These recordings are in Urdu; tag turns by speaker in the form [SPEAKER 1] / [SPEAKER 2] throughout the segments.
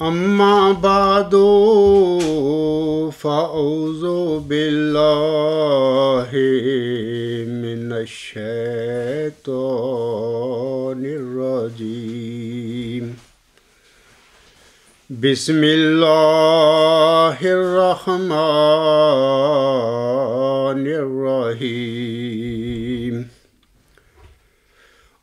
[SPEAKER 1] أما بعد فأعوذ بالله من الشيطان الرجيم. بسم الله الرحمن الرحيم.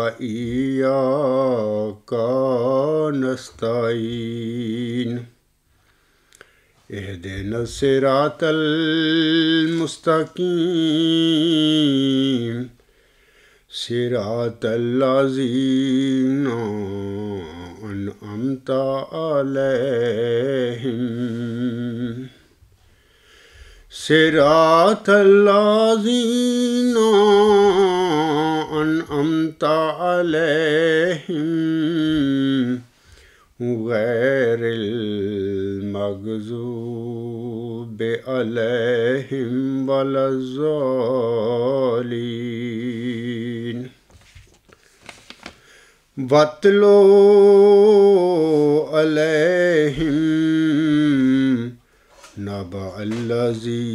[SPEAKER 1] وإياك نستعين. اهدنا الصراط المستقيم. صراط الذين أنعمت عليهم. صراط الذين عليهم غير المغضوب عليهم ولا الضالين واتلو عليهم نبأ الذي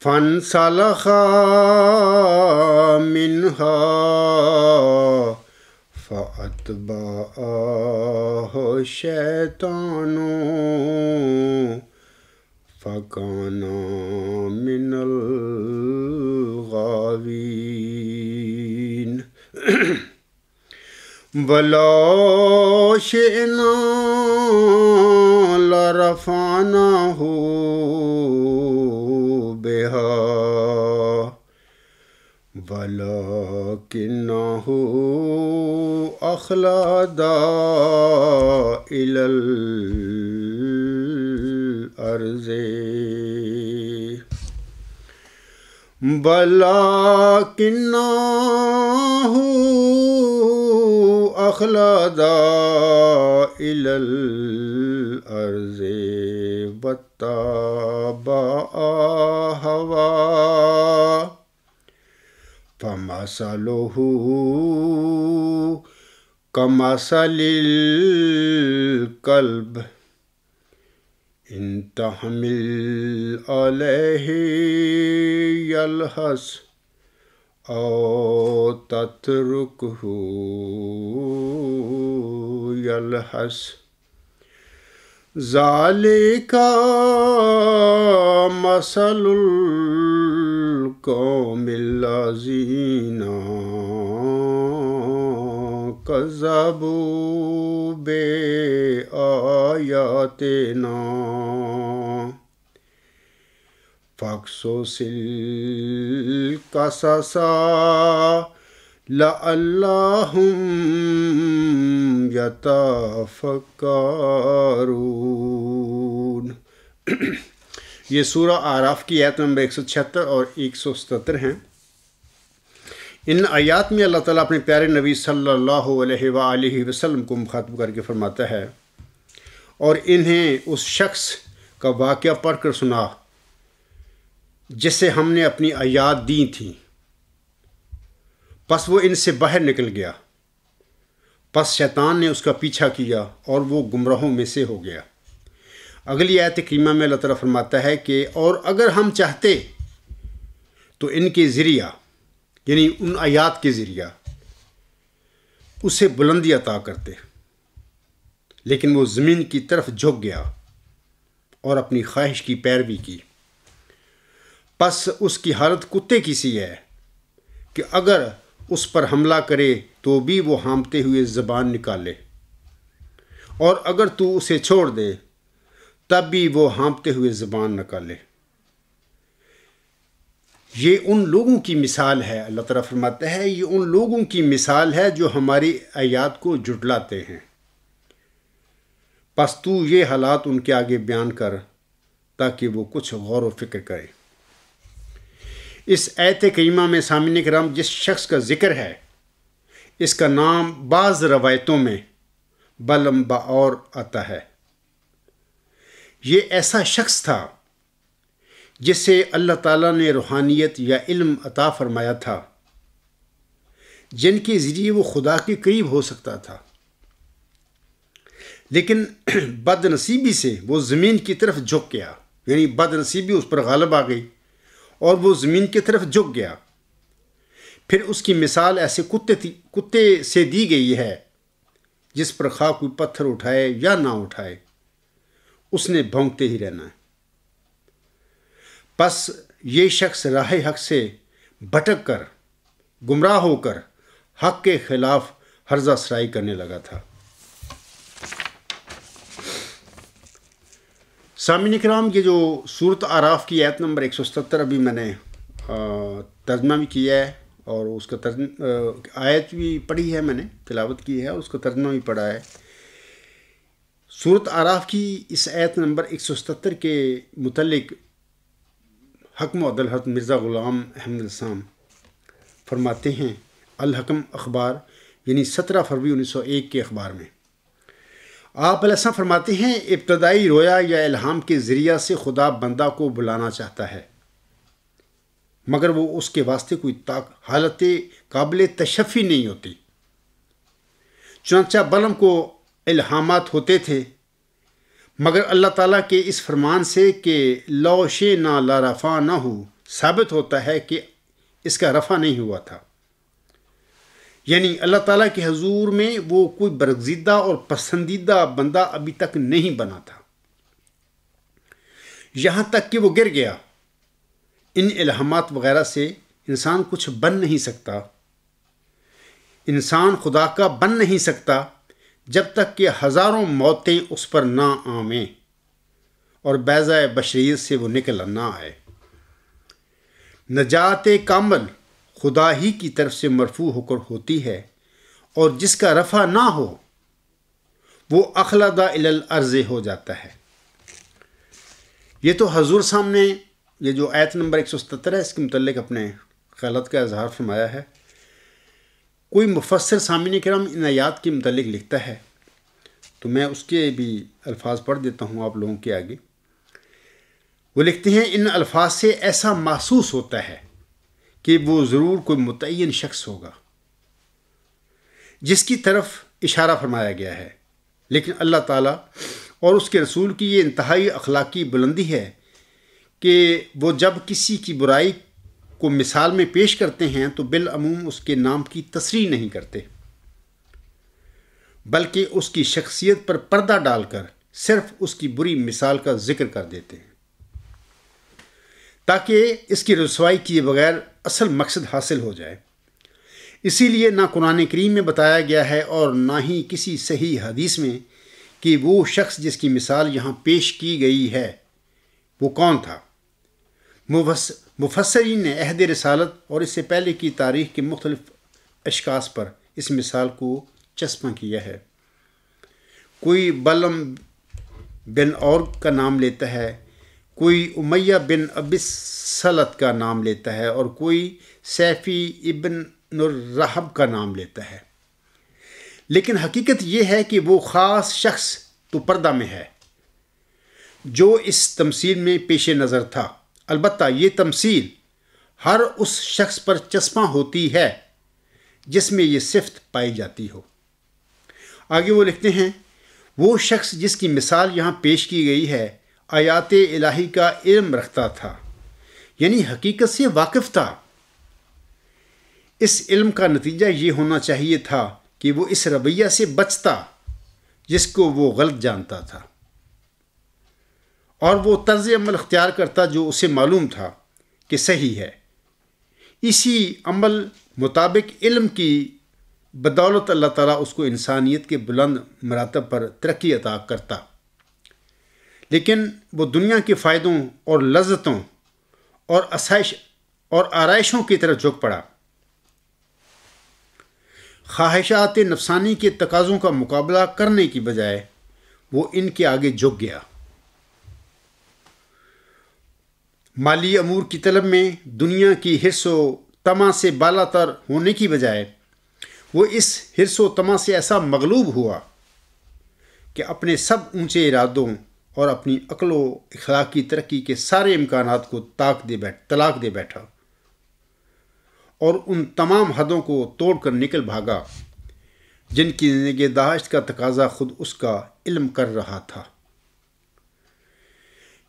[SPEAKER 1] فانسلخ منها فأتبعه الشيطان فكان من الغاوين. ولو شئنا لرفعناه بها ولكنه أخلد إلى الأرض ولكنه أخلد إلى الأرض واتبع هواه فمثله كمثل الكلب إن تحمل عليه يلهث أو تتركه يلهث ذلك مثل القوم الذين كذبوا بآياتنا. فاقصص القصص لعلهم يتفكرون یہ سورہ آراف کی آیت نمبر ایک سو چھہتر اور ایک سو ستر ہیں۔ ان آیات میں اللہ تعالیٰ اپنے پیارے نبی صلی اللہ علیہ وآلہ وسلم کو مخاطب کر کے فرماتا ہے اور انہیں اس شخص کا واقعہ پڑھ کر سنا۔ جسے ہم نے اپنی آیات دی تھیں۔ پس وہ ان سے باہر نکل گیا۔ پس شیطان نے اس کا پیچھا کیا اور وہ گمراہوں میں سے ہو گیا۔ اگلی آیت کریمہ میں اللہ تعالیٰ فرماتا ہے کہ اور اگر ہم چاہتے تو ان کے ذریعہ یعنی ان آیات کے ذریعہ، اسے بلندی عطا کرتے۔ لیکن وہ زمین کی طرف جھک گیا اور اپنی خواہش کی پیروی کی۔ پس اس کی حالت کتے کی سی ہے کہ اگر اس پر حملہ کرے تو بھی وہ ہامتے ہوئے زبان نکالے اور اگر تو اسے چھوڑ دے، تب بھی وہ ہانپتے ہوئے زبان نکالے یہ ان لوگوں کی مثال ہے، اللہ تعالیٰ فرماتا ہے، یہ ان لوگوں کی مثال ہے جو ہماری آیات کو جٹلاتے ہیں۔ پس تو یہ حالات ان کے آگے بیان کر تاکہ وہ کچھ غور و فکر کرے اس ایت کریمہ میں سامعین کرام جس شخص کا ذکر ہے، اس کا نام بعض روایتوں میں بلم اور آتا ہے۔ یہ ایسا شخص تھا جس سے اللہ تعالیٰ نے روحانیت یا علم عطا فرمایا تھا، جن کے ذریعے وہ خدا کے قریب ہو سکتا تھا۔ لیکن بد نصیبی سے وہ زمین کی طرف جھک گیا یعنی بد نصیبی اس پر غالب آ گئی۔ اور وہ زمین کی طرف جھک گیا۔ پھر اس کی مثال ایسے کتے تھی، کتے سے دی گئی ہے، جس پر خواہ کوئی پتھر اٹھائے یا نہ اٹھائے۔ اس نے بھونکتے ہی رہنا ہے۔ بس یہ شخص راہ حق سے بھٹک کر، گمراہ ہو کر حق کے خلاف حرضہ سرائی کرنے لگا تھا۔ سامعین کرام یہ جو صورت آراف کی ایت نمبر ایک سو ستر ابھی میں نے ترجمہ بھی کیا ہے اور اس کا ترجمہ آیت بھی پڑھی ہے میں نے، تلاوت کی ہے اور اس کا ترجمہ بھی پڑھا ہے۔ صورت آراف کی اس ایت نمبر ایک سو ستر کے متعلق حکم و عدل حضرت مرزا غلام احمد السلام فرماتے ہیں، الحکم اخبار یعنی سترہ فروری انیس سو ایک کے اخبار میں۔ آپ علیہ السلام فرماتے ہیں، ابتدائی رویا یا الہام کے ذریعہ سے خدا بندہ کو بلانا چاہتا ہے۔ مگر وہ اس کے واسطے کوئی حالت قابل تشفی نہیں ہوتی۔ چنانچہ بلم کو الہامات ہوتے تھے، مگر اللہ تعالیٰ کے اس فرمان سے کہ لوشے نہ لارفا نہ ہو ثابت ہوتا ہے کہ اس کا رفع نہیں ہوا تھا۔ یعنی اللہ تعالیٰ کے حضور میں وہ کوئی برگزیدہ اور پسندیدہ بندہ ابھی تک نہیں بنا تھا۔ یہاں تک کہ وہ گر گیا۔ ان الہامات وغیرہ سے انسان کچھ بن نہیں سکتا۔ انسان خدا کا بن نہیں سکتا جب تک کہ ہزاروں موتیں اس پر نہ آمیں اور بیضۂ بشریت سے وہ نکل نہ آئے۔ نجات کامل خدا ہی کی طرف سے مرفوع ہو کر ہوتی ہے اور جس کا رفع نہ ہو، وہ اخلادہ الارض ہو جاتا ہے۔ یہ تو حضور سامنے، یہ جو ایت نمبر ایک سو ستر ہے، اس کے متعلق اپنے خیالت کا اظہار فرمایا ہے۔ کوئی مفسر سامعین کرم ان آیات کے متعلق لکھتا ہے، تو میں اس کے بھی الفاظ پڑھ دیتا ہوں آپ لوگوں کے آگے۔ وہ لکھتے ہیں، ان الفاظ سے ایسا محسوس ہوتا ہے۔ کہ وہ ضرور کوئی متعین شخص ہوگا۔ جس کی طرف اشارہ فرمایا گیا ہے، لیکن اللہ تعالیٰ اور اس کے رسول کی یہ انتہائی اخلاقی بلندی ہے کہ وہ جب کسی کی برائی کو مثال میں پیش کرتے ہیں تو بالعموم اس کے نام کی تصریح نہیں کرتے، بلکہ اس کی شخصیت پر پردہ ڈال کر صرف اس کی بری مثال کا ذکر کر دیتے۔ ہیں تاکہ اس کی رسوائی کیے بغیر اصل مقصد حاصل ہو جائے۔ اسی لیے نہ قرآن کریم میں بتایا گیا ہے اور نہ ہی کسی صحیح حدیث میں کہ وہ شخص جس کی مثال یہاں پیش کی گئی ہے، وہ کون تھا۔ مفسرین نے عہد رسالت اور اس سے پہلے کی تاریخ کے مختلف اشخاص پر اس مثال کو چسپاں کیا ہے۔ کوئی بلم بن اور کا نام لیتا ہے کوئی امیہ بن ابسلت کا نام لیتا ہے اور کوئی سیفی ابن الرحب کا نام لیتا ہے۔ لیکن حقیقت یہ ہے کہ وہ خاص شخص تو پردہ میں ہے جو اس تمثیل میں پیش نظر تھا۔ البتہ یہ تمثیل ہر اس شخص پر چسپاں ہوتی ہے جس میں یہ صفت پائی جاتی ہو۔ آگے وہ لکھتے ہیں، وہ شخص جس کی مثال یہاں پیش کی گئی ہے آیات الہی کا علم رکھتا تھا یعنی حقیقت سے واقف تھا۔ اس علم کا نتیجہ یہ ہونا چاہیے تھا کہ وہ اس رویہ سے بچتا، جس کو وہ غلط جانتا تھا۔ اور وہ طرز عمل اختیار کرتا جو اسے معلوم تھا کہ صحیح ہے۔ اسی عمل مطابق علم کی بدولت اللہ تعالیٰ اس کو انسانیت کے بلند مراتب پر ترقی عطا کرتا۔ لیکن وہ دنیا کے فائدوں اور لذتوں اور آسائش اور آرائشوں کی طرف جھک پڑا۔ خواہشات نفسانی کے تقاضوں کا مقابلہ کرنے کی بجائے وہ ان کے آگے جھک گیا۔ مالی امور کی طلب میں دنیا کی حرص و تما سے بالا تر ہونے کی بجائے وہ اس حرص و تما سے ایسا مغلوب ہوا کہ اپنے سب اونچے ارادوں اور اپنی عقل و اخلاقی ترقی کے سارے امکانات کو طاق دے بیٹھ، طلاق دے بیٹھا۔ اور ان تمام حدوں کو توڑ کر نکل بھاگا، جن کی نگہداشت کا تقاضا خود اس کا علم کر رہا تھا۔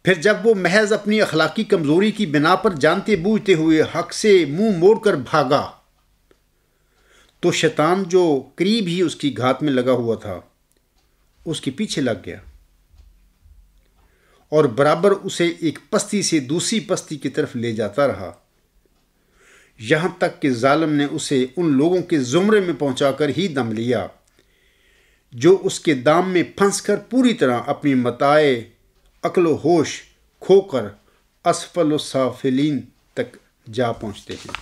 [SPEAKER 1] پھر جب وہ محض اپنی اخلاقی کمزوری کی بنا پر جانتے بوجھتے ہوئے حق سے منہ موڑ کر بھاگا، تو شیطان جو قریب ہی اس کی گھات میں لگا ہوا تھا، اس کے پیچھے لگ گیا۔ اور برابر اسے ایک پستی سے دوسری پستی کی طرف لے جاتا رہا۔ یہاں تک کہ ظالم نے اسے ان لوگوں کے زمرے میں پہنچا کر ہی دم لیا، جو اس کے دام میں پھنس کر پوری طرح اپنی متائے عقل و ہوش کھو کر اسفل السافلین تک جا پہنچتے ہیں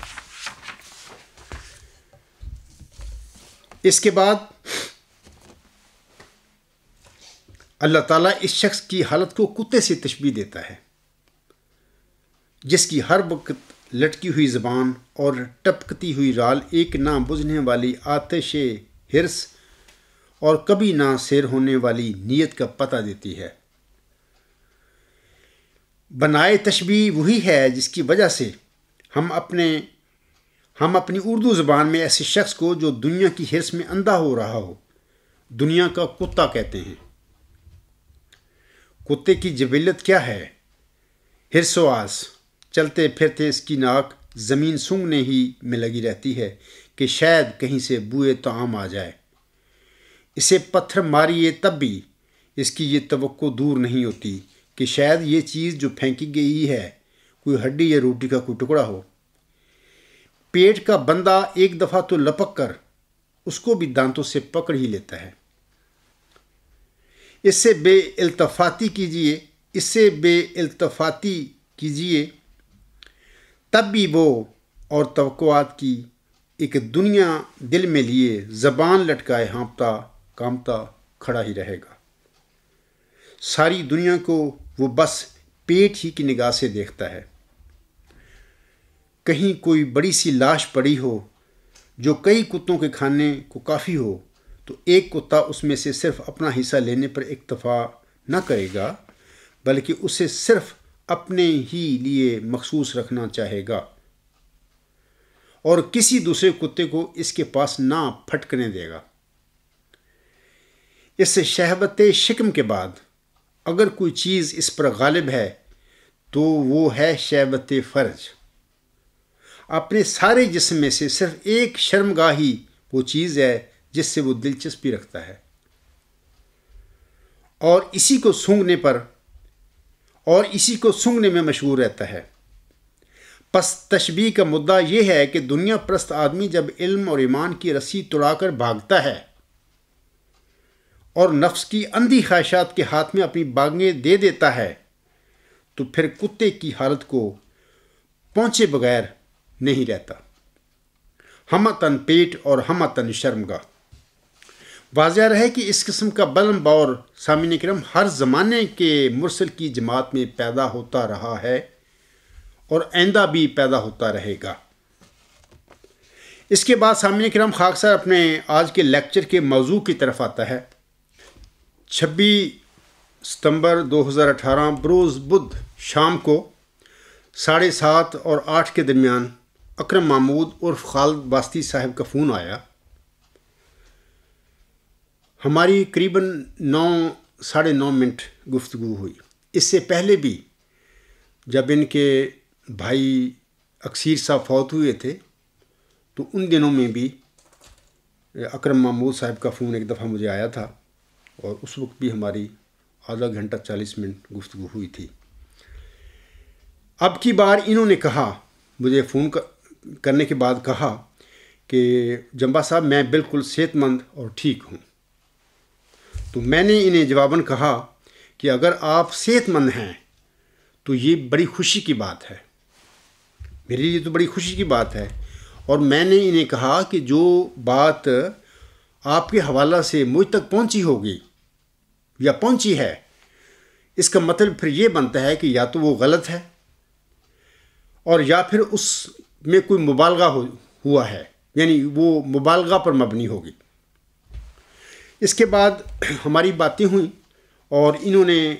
[SPEAKER 1] اس کے بعد اللہ تعالیٰ اس شخص کی حالت کو کتے سے تشبیح دیتا ہے، جس کی ہر وقت لٹکی ہوئی زبان اور ٹپکتی ہوئی رال ایک نہ بجھنے والی آتش ہرس اور کبھی نہ سیر ہونے والی نیت کا پتہ دیتی ہے۔ بنائے تشبیح وہی ہے جس کی وجہ سے ہم اپنے، ہم اپنی اردو زبان میں ایسے شخص کو جو دنیا کی حرص میں اندھا ہو رہا ہو، دنیا کا کتا کہتے ہیں۔ کتے کی جبلت کیا ہے؟ ہرس و آس، چلتے پھرتے اس کی ناک زمین سونگنے ہی میں لگی رہتی ہے کہ شاید کہیں سے بوئے تو عام آ جائے۔ اسے پتھر ماریے تب بھی اس کی یہ توقع دور نہیں ہوتی کہ شاید یہ چیز جو پھینکی گئی ہے کوئی ہڈی یا روٹی کا کوئی ٹکڑا ہو۔ پیٹ کا بندہ ایک دفعہ تو لپک کر اس کو بھی دانتوں سے پکڑ ہی لیتا ہے۔ اس سے بے التفاتی کیجیے اس سے بے التفاتی کیجیے تب بھی وہ اور توقعات کی ایک دنیا دل میں لیے زبان لٹکائے ہانپتا کامتا کھڑا ہی رہے گا۔ ساری دنیا کو وہ بس پیٹ ہی کی نگاہ سے دیکھتا ہے۔ کہیں کوئی بڑی سی لاش پڑی ہو، جو کئی کتوں کے کھانے کو کافی ہو تو ایک کتا اس میں سے صرف اپنا حصہ لینے پر اکتفا نہ کرے گا، بلکہ اسے صرف اپنے ہی لیے مخصوص رکھنا چاہے گا۔ اور کسی دوسرے کتے کو اس کے پاس نہ پھٹکنے دے گا۔ اس شہبت شکم کے بعد اگر کوئی چیز اس پر غالب ہے، تو وہ ہے شہبت فرج۔ اپنے سارے جسم میں سے صرف ایک شرمگاہی وہ چیز ہے جس سے وہ دلچسپی رکھتا ہے۔ اور اسی کو سونگنے پر، اور اسی کو سونگنے میں مشہور رہتا ہے۔ پس تشبیح کا مدعا یہ ہے کہ دنیا پرست آدمی جب علم اور ایمان کی رسی توڑا کر بھاگتا ہے اور نفس کی اندھی خواہشات کے ہاتھ میں اپنی باغیں دے دیتا ہے، تو پھر کتے کی حالت کو پہنچے بغیر نہیں رہتا۔ ہم تن پیٹ اور ہم تن شرمگاہ۔ واضح رہے کہ اس قسم کا بلم بور سامعین کرم ہر زمانے کے مرسل کی جماعت میں پیدا ہوتا رہا ہے اور آئندہ بھی پیدا ہوتا رہے گا۔ اس کے بعد سامعین کرم خاکسر اپنے آج کے لیکچر کے موضوع کی طرف آتا ہے۔ چھبیس ستمبر دو ہزار اٹھارہ بروز بدھ شام کو ساڑھے سات اور آٹھ کے درمیان اکرم محمود عرف خالد باستی صاحب کا فون آیا۔ ہماری قریباً نو، ساڑھے نو منٹ گفتگو ہوئی۔ اس سے پہلے بھی جب ان کے بھائی اکثیر صاحب فوت ہوئے تھے، تو ان دنوں میں بھی اکرم محمود صاحب کا فون ایک دفعہ مجھے آیا تھا اور اس وقت بھی ہماری آدھا گھنٹہ چالیس منٹ گفتگو ہوئی تھی۔ اب کی بار انہوں نے کہا، مجھے فون کرنے کے بعد کہا کہ جمبا صاحب، میں بالکل صحت مند اور ٹھیک ہوں۔ تو میں نے انہیں جواباً کہا کہ اگر آپ صحت مند ہیں، تو یہ بڑی خوشی کی بات ہے۔ میرے لیے تو بڑی خوشی کی بات ہے۔ اور میں نے انہیں کہا کہ جو بات آپ کے حوالہ سے مجھ تک پہنچی ہوگی یا پہنچی ہے، اس کا مطلب پھر یہ بنتا ہے کہ یا تو وہ غلط ہے اور یا پھر اس میں کوئی مبالغہ ہوا ہے یعنی وہ مبالغہ پر مبنی ہوگی۔ اس کے بعد ہماری باتیں ہوئیں اور انہوں نے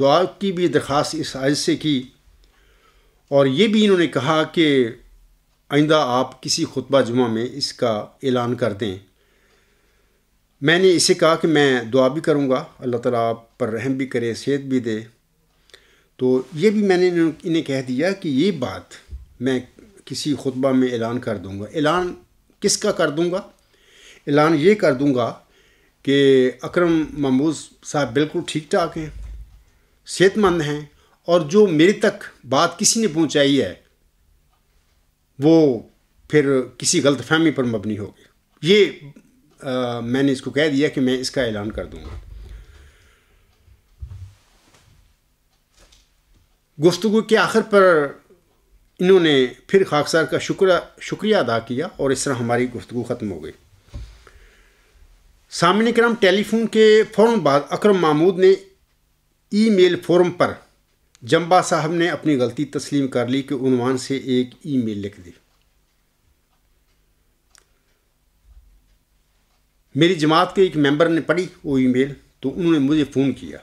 [SPEAKER 1] دعا کی بھی، درخواست اس عائد سے کی اور یہ بھی انہوں نے کہا کہ آئندہ آپ کسی خطبہ جمعہ میں اس کا اعلان کر دیں۔ میں نے اسے کہا کہ میں دعا بھی کروں گا، اللہ تعالیٰ آپ پر رحم بھی کرے، صحت بھی دے۔ تو یہ بھی میں نے انہیں کہہ دیا کہ یہ بات میں کسی خطبہ میں اعلان کر دوں گا۔ اعلان کس کا کر دوں گا؟ اعلان یہ کر دوں گا کہ اکرم محمود صاحب بالکل ٹھیک ٹھاک ہیں، صحت مند ہیں، اور جو میرے تک بات کسی نے پہنچائی ہے، وہ پھر کسی غلط فہمی پر مبنی ہوگی۔ یہ میں نے اس کو کہہ دیا کہ میں اس کا اعلان کر دوں گا۔ گفتگو کے آخر پر انہوں نے پھر خاکسار کا شکر شکریہ ادا کیا اور اس طرح ہماری گفتگو ختم ہو گئی۔ سامنے کرم ٹیلی فون کے فوراً بعد اکرم محمود نے ای میل فورم پر جمبا صاحب نے اپنی غلطی تسلیم کر لی کہ عنوان سے ایک ای میل لکھ دی میری جماعت کے ایک ممبر نے پڑھی وہ ای میل، تو انہوں نے مجھے فون کیا۔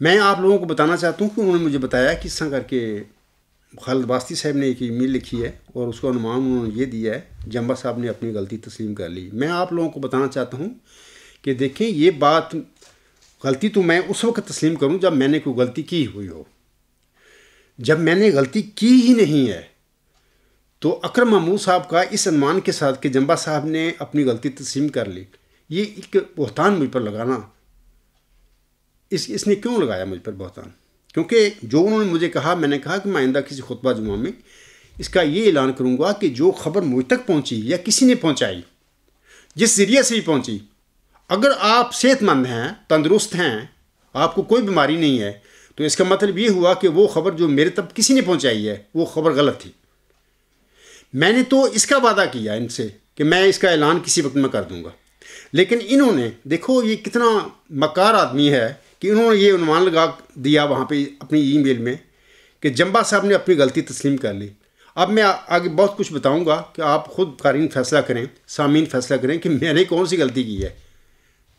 [SPEAKER 1] میں آپ لوگوں کو بتانا چاہتا ہوں کہ انہوں نے مجھے بتایا کس طرح کر کے خالد باستی صاحب نے ایک ای میل لکھی ہے اور اس کا عنوان انہوں نے یہ دیا ہے، جمبا صاحب نے اپنی غلطی تسلیم کر لی۔ میں آپ لوگوں کو بتانا چاہتا ہوں کہ دیکھیں، یہ بات غلطی تو میں اس وقت تسلیم کروں جب میں نے کوئی غلطی کی ہوئی ہو۔ جب میں نے غلطی کی ہی نہیں ہے تو اکرم محمود صاحب کا اس عنوان کے ساتھ کہ جمبا صاحب نے اپنی غلطی تسلیم کر لی، یہ ایک بہتان مجھ پر لگانا۔ اس اس نے کیوں لگایا مجھ پر بہتان؟ کیونکہ جو انہوں نے مجھے کہا، میں نے کہا کہ میں آئندہ کسی خطبہ جمعہ میں اس کا یہ اعلان کروں گا کہ جو خبر مجھ تک پہنچی یا کسی نے پہنچائی، جس ذریعے سے ہی پہنچی، اگر آپ صحت مند ہیں، تندرست ہیں، آپ کو کوئی بیماری نہیں ہے، تو اس کا مطلب یہ ہوا کہ وہ خبر جو میرے تک کسی نے پہنچائی ہے، وہ خبر غلط تھی۔ میں نے تو اس کا وعدہ کیا ان سے کہ میں اس کا اعلان کسی وقت میں کر دوں گا۔ لیکن انہوں نے، دیکھو یہ کتنا مکار آدمی ہے کہ انہوں نے یہ عنوان لگا دیا وہاں پہ اپنی ای میل میں کہ جمبا صاحب نے اپنی غلطی تسلیم کر لی۔ اب میں آگے بہت کچھ بتاؤں گا کہ آپ خود قارئین فیصلہ کریں، سامعین فیصلہ کریں کہ میں نے کون سی غلطی کی ہے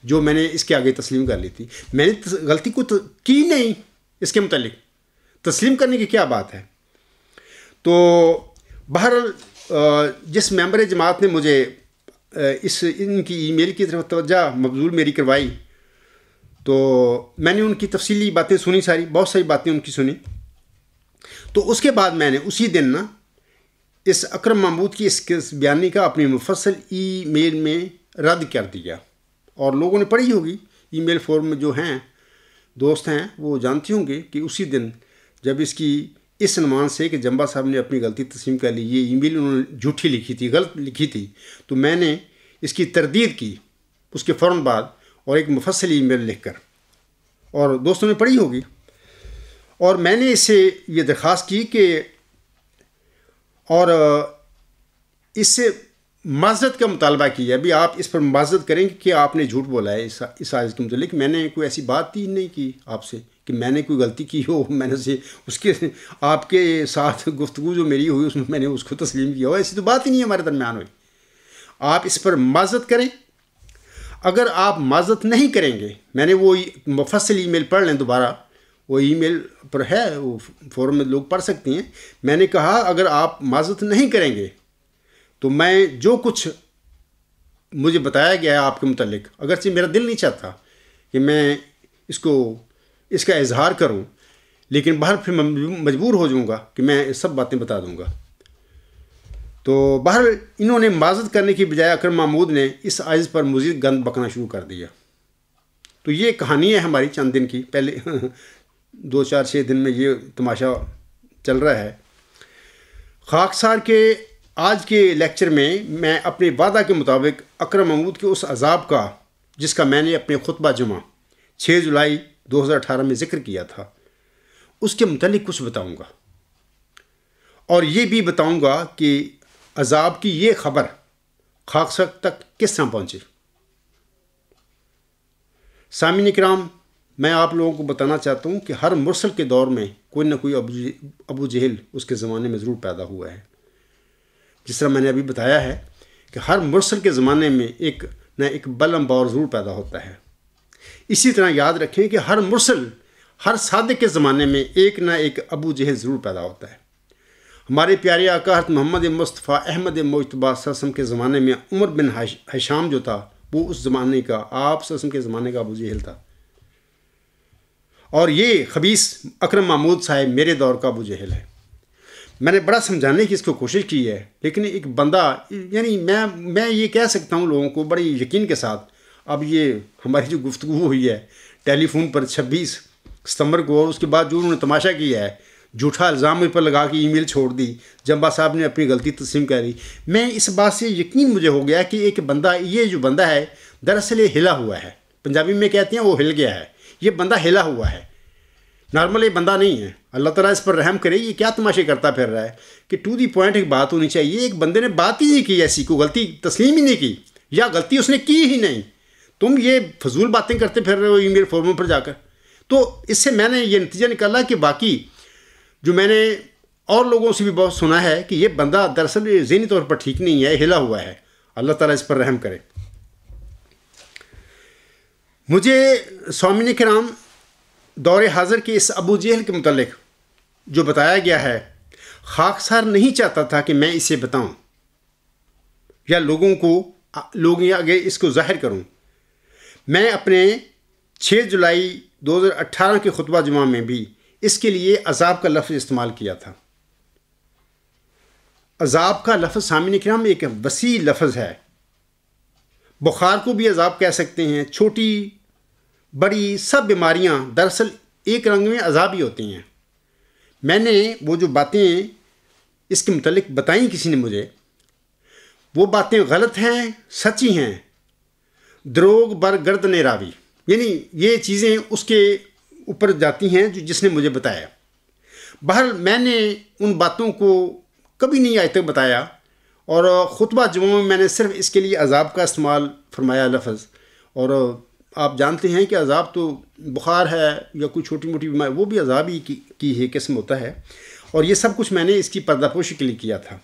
[SPEAKER 1] جو میں نے اس کے آگے تسلیم کر لی تھی۔ میں نے غلطی کو کی نہیں، اس کے متعلق۔ تسلیم کرنے کی کیا بات ہے؟ تو بہرحال جس ممبر جماعت نے مجھے اس ان کی ای میل کی طرف توجہ مبزول میری کروائی تو میں نے ان کی تفصیلی باتیں سنی ساری، بہت ساری باتیں ان کی سنی۔ تو اس کے بعد میں نے اسی دن نا اس اکرم محمود کی اس بیانی کا اپنی مفصل ای میل میں رد کر دیا۔ اور لوگوں نے پڑھی ہوگی، ای میل فورم میں جو ہیں، دوست ہیں، وہ جانتی ہوں گے کہ اسی دن جب اس کی، اس عنوان سے کہ جمبا صاحب نے اپنی غلطی تسلیم کر لی، یہ ای میل انہوں نے جھوٹی لکھی تھی، غلط لکھی تھی۔ تو میں نے اس کی تردید کی۔ اس کے فوراً بعد اور ایک مفصل ای میل لکھ کر۔ اور دوستوں نے پڑھی ہوگی۔ اور میں نے اس سے یہ درخواست کی کہ اور اس سے معذرت کا مطالبہ کیا۔ ابھی آپ اس پر معذرت کریں گے کہ آپ نے جھوٹ بولا ہے اس اس کے متعلق۔ میں نے کوئی ایسی بات ہی نہیں کی آپ سے کہ میں نے کوئی غلطی کی ہو۔ میں نے سے اس کے آپ کے ساتھ گفتگو جو میری ہوئی اس میں میں نے اس کو تسلیم کیا ہو۔ ایسی تو بات ہی نہیں ہمارے درمیان ہوئی۔ آپ اس پر معذرت کریں۔ اگر آپ معذرت نہیں کریں گے، میں نے وہ مفصل ای میل پڑھ لیں دوبارہ۔ وہ ای میل پر ہے، وہ فورم میں لوگ پڑھ سکتی ہیں۔ میں نے کہا، اگر آپ معذرت نہیں کریں گے، تو میں جو کچھ مجھے بتایا گیا ہے آپ کے متعلق، اگرچہ میرا دل نہیں چاہتا کہ میں اس کو، اس کا اظہار کروں، لیکن باہر پھر مجبور ہو جاؤں گا کہ میں سب باتیں بتا دوں گا۔ تو باہر انہوں نے معذت کرنے کی بجائے اکرم محمود نے اس عائز پر مزید گند بکنا شروع کر دیا۔ تو یہ کہانی ہے ہماری چند دن کی۔ پہلے دو چار چھ دن میں یہ تماشا چل رہا ہے۔ خاکسار کے آج کے لیکچر میں میں اپنے وعدہ کے مطابق اکرم محمود کے اس عذاب کا، جس کا میں نے اپنے خطبہ جمعہ چھ جولائی دو ہزار اٹھارہ میں ذکر کیا تھا، اس کے متعلق کچھ بتاؤں گا۔ اور یہ بھی بتاؤں گا کہ عذاب کی یہ خبر خاکسار تک کس طرح پہنچی؟ سامعین اکرام، میں آپ لوگوں کو بتانا چاہتا ہوں کہ ہر مرسل کے دور میں کوئی نہ کوئی ابو جہل اس کے زمانے میں ضرور پیدا ہوا ہے۔ جس طرح میں نے ابھی بتایا ہے کہ ہر مرسل کے زمانے میں ایک نہ ایک بلم باور ضرور پیدا ہوتا ہے۔ اسی طرح یاد رکھیں کہ ہر مرسل، ہر صادق کے زمانے میں ایک نہ ایک ابو جہل ضرور پیدا ہوتا ہے۔ ہمارے پیارے آکاہت محمد مصطفیٰ احمد مجتبہ سسم کے زمانے میں عمر بن حشام جو تھا، وہ اس زمانے کا، آپ سسم کے زمانے کا ابو جہل تھا۔ اور یہ خبیص اکرم محمود صاحب میرے دور کا ابو جہل ہے۔ میں نے بڑا سمجھانے کی اس کو کوشش کی ہے، لیکن ایک بندہ یعنی میں میں یہ کہہ سکتا ہوں لوگوں کو بڑی یقین کے ساتھ، اب یہ ہماری جو گفتگو ہوئی ہے، ٹیلی فون پر چھبیس ستمبر کو اور اس کے بعد جو انہوں نے تماشا کیا ہے جھوٹا الزام مجھ پر لگا کے ای میل چھوڑ دی۔ جمبا صاحب نے اپنی غلطی تسلیم کر دی میں اس بات سے یقین مجھے ہو گیا کہ ایک بندہ، یہ جو بندہ ہے، دراصل یہ ہلا ہوا ہے۔ پنجابی میں کہتے ہیں وہ ہل گیا ہے۔ یہ بندہ ہلا ہوا ہے۔ نارمل یہ بندہ نہیں ہے۔ اللہ تعالیٰ اس پر رحم کرے، یہ کیا تماشے کرتا پھر رہا ہے؟ کہ ٹو دی پوائنٹ ایک بات ہونی چاہیے۔ ایک بندے نے بات ہی نہیں کی ایسی کو غلطی تسلیم ہی نہیں کی۔ یا غلطی اس نے کی ہی نہیں۔ تم یہ فضول باتیں کرتے پھر رہے ہو ای میل فارموں پر جا کر۔ تو اس سے میں نے یہ نتیجہ نکالا کہ باقی جو میں نے اور لوگوں سے بھی بہت سنا ہے کہ یہ بندہ دراصل ذہنی طور پر ٹھیک نہیں ہے، ہلا ہوا ہے۔ اللہ تعالیٰ اس پر رحم کرے۔ مجھے سوامنی کرام دور حاضر کے اس ابو جہل کے متعلق جو بتایا گیا ہے خاکسار نہیں چاہتا تھا کہ میں اسے بتاؤں یا لوگوں کو، لوگ آگے اس کو ظاہر کروں۔ میں اپنے چھ جولائی دو ہزار اٹھارہ کے خطبہ جمعہ میں بھی اس کے لیے عذاب کا لفظ استعمال کیا تھا۔ عذاب کا لفظ سامع کرام ایک وسیع لفظ ہے۔ بخار کو بھی عذاب کہہ سکتے ہیں، چھوٹی، بڑی، سب بیماریاں دراصل ایک رنگ میں عذاب ہی ہوتی ہیں۔ میں نے وہ جو باتیں اس کے متعلق بتائیں کسی نے مجھے، وہ باتیں غلط ہیں، سچی ہیں۔ دروگ بر گرد نے راوی۔ یعنی یہ چیزیں اس کے اوپر جاتی ہیں جو جس نے مجھے بتایا۔ بہر میں نے ان باتوں کو کبھی نہیں آج تک بتایا اور خطبہ جمعہ میں میں نے صرف اس کے لیے عذاب کا استعمال فرمایا لفظ۔ اور آپ جانتے ہیں کہ عذاب تو بخار ہے یا کوئی چھوٹی موٹی بیماری، وہ بھی عذاب ہی کی کی ہے، قسم ہوتا ہے۔ اور یہ سب کچھ میں نے اس کی پردہ پوشی کے لیے کیا تھا۔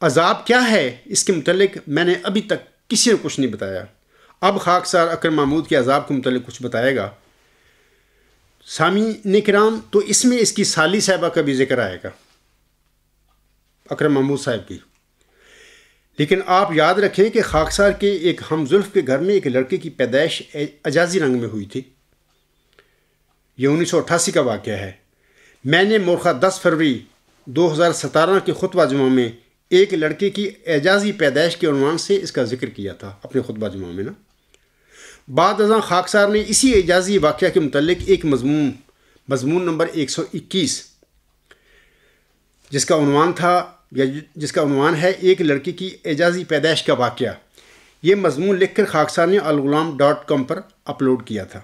[SPEAKER 1] عذاب کیا ہے؟ اس کے متعلق میں نے ابھی تک کسی نے کچھ نہیں بتایا۔ اب خاکسار اکرم محمود کے عذاب کے متعلق کچھ بتائے گا۔ سامی نکرام، تو اس میں اس کی سالی صاحبہ کا بھی ذکر آئے گا۔ اکرم محمود صاحب کی۔ لیکن آپ یاد رکھیں کہ خاکسار کے ایک ہم زلف کے گھر میں ایک لڑکے کی پیدائش اجازی رنگ میں ہوئی تھی۔ یہ انیس سو اٹھاسی کا واقعہ ہے۔ میں نے مورخہ دس فروری دو ہزار ستارہ کے خطبہ جمعہ میں ایک لڑکے کی اعجازی پیدائش کے عنوان سے اس کا ذکر کیا تھا، اپنے خطبہ جمعہ میں نا۔ بعد ازاں خاکسار نے اسی اعجازی واقعہ کے متعلق ایک مضمون مضمون نمبر ایک سو اکیس، جس کا عنوان تھا، یا جس کا عنوان ہے ایک لڑکی کی اعجازی پیدائش کا واقعہ۔ یہ مضمون لکھ کر خاکسار نے الغلام ڈاٹ کام پر اپلوڈ کیا تھا۔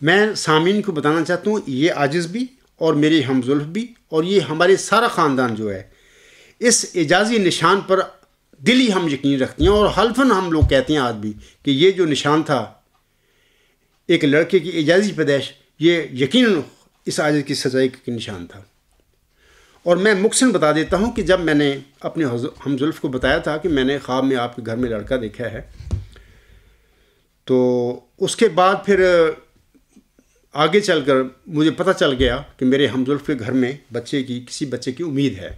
[SPEAKER 1] میں سامعین کو بتانا چاہتا ہوں، یہ عاجز بھی اور میری ہم ظلف بھی اور یہ ہمارے سارا خاندان جو ہے، اس اعجازی نشان پر دلی ہم یقین رکھتے ہیں اور حلفن ہم لوگ کہتے ہیں آج بھی کہ یہ جو نشان تھا، ایک لڑکے کی اعجازی پیدائش، یہ یقین اس عاجز کی سزائی کا نشان تھا۔ اور میں مقصن بتا دیتا ہوں کہ جب میں نے اپنے ہم ظلف کو بتایا تھا کہ میں نے خواب میں آپ کے گھر میں لڑکا دیکھا ہے، تو اس کے بعد پھر آگے چل کر مجھے پتہ چل گیا کہ میرے ہم ظلف کے گھر میں بچے کی، کسی بچے کی امید ہے۔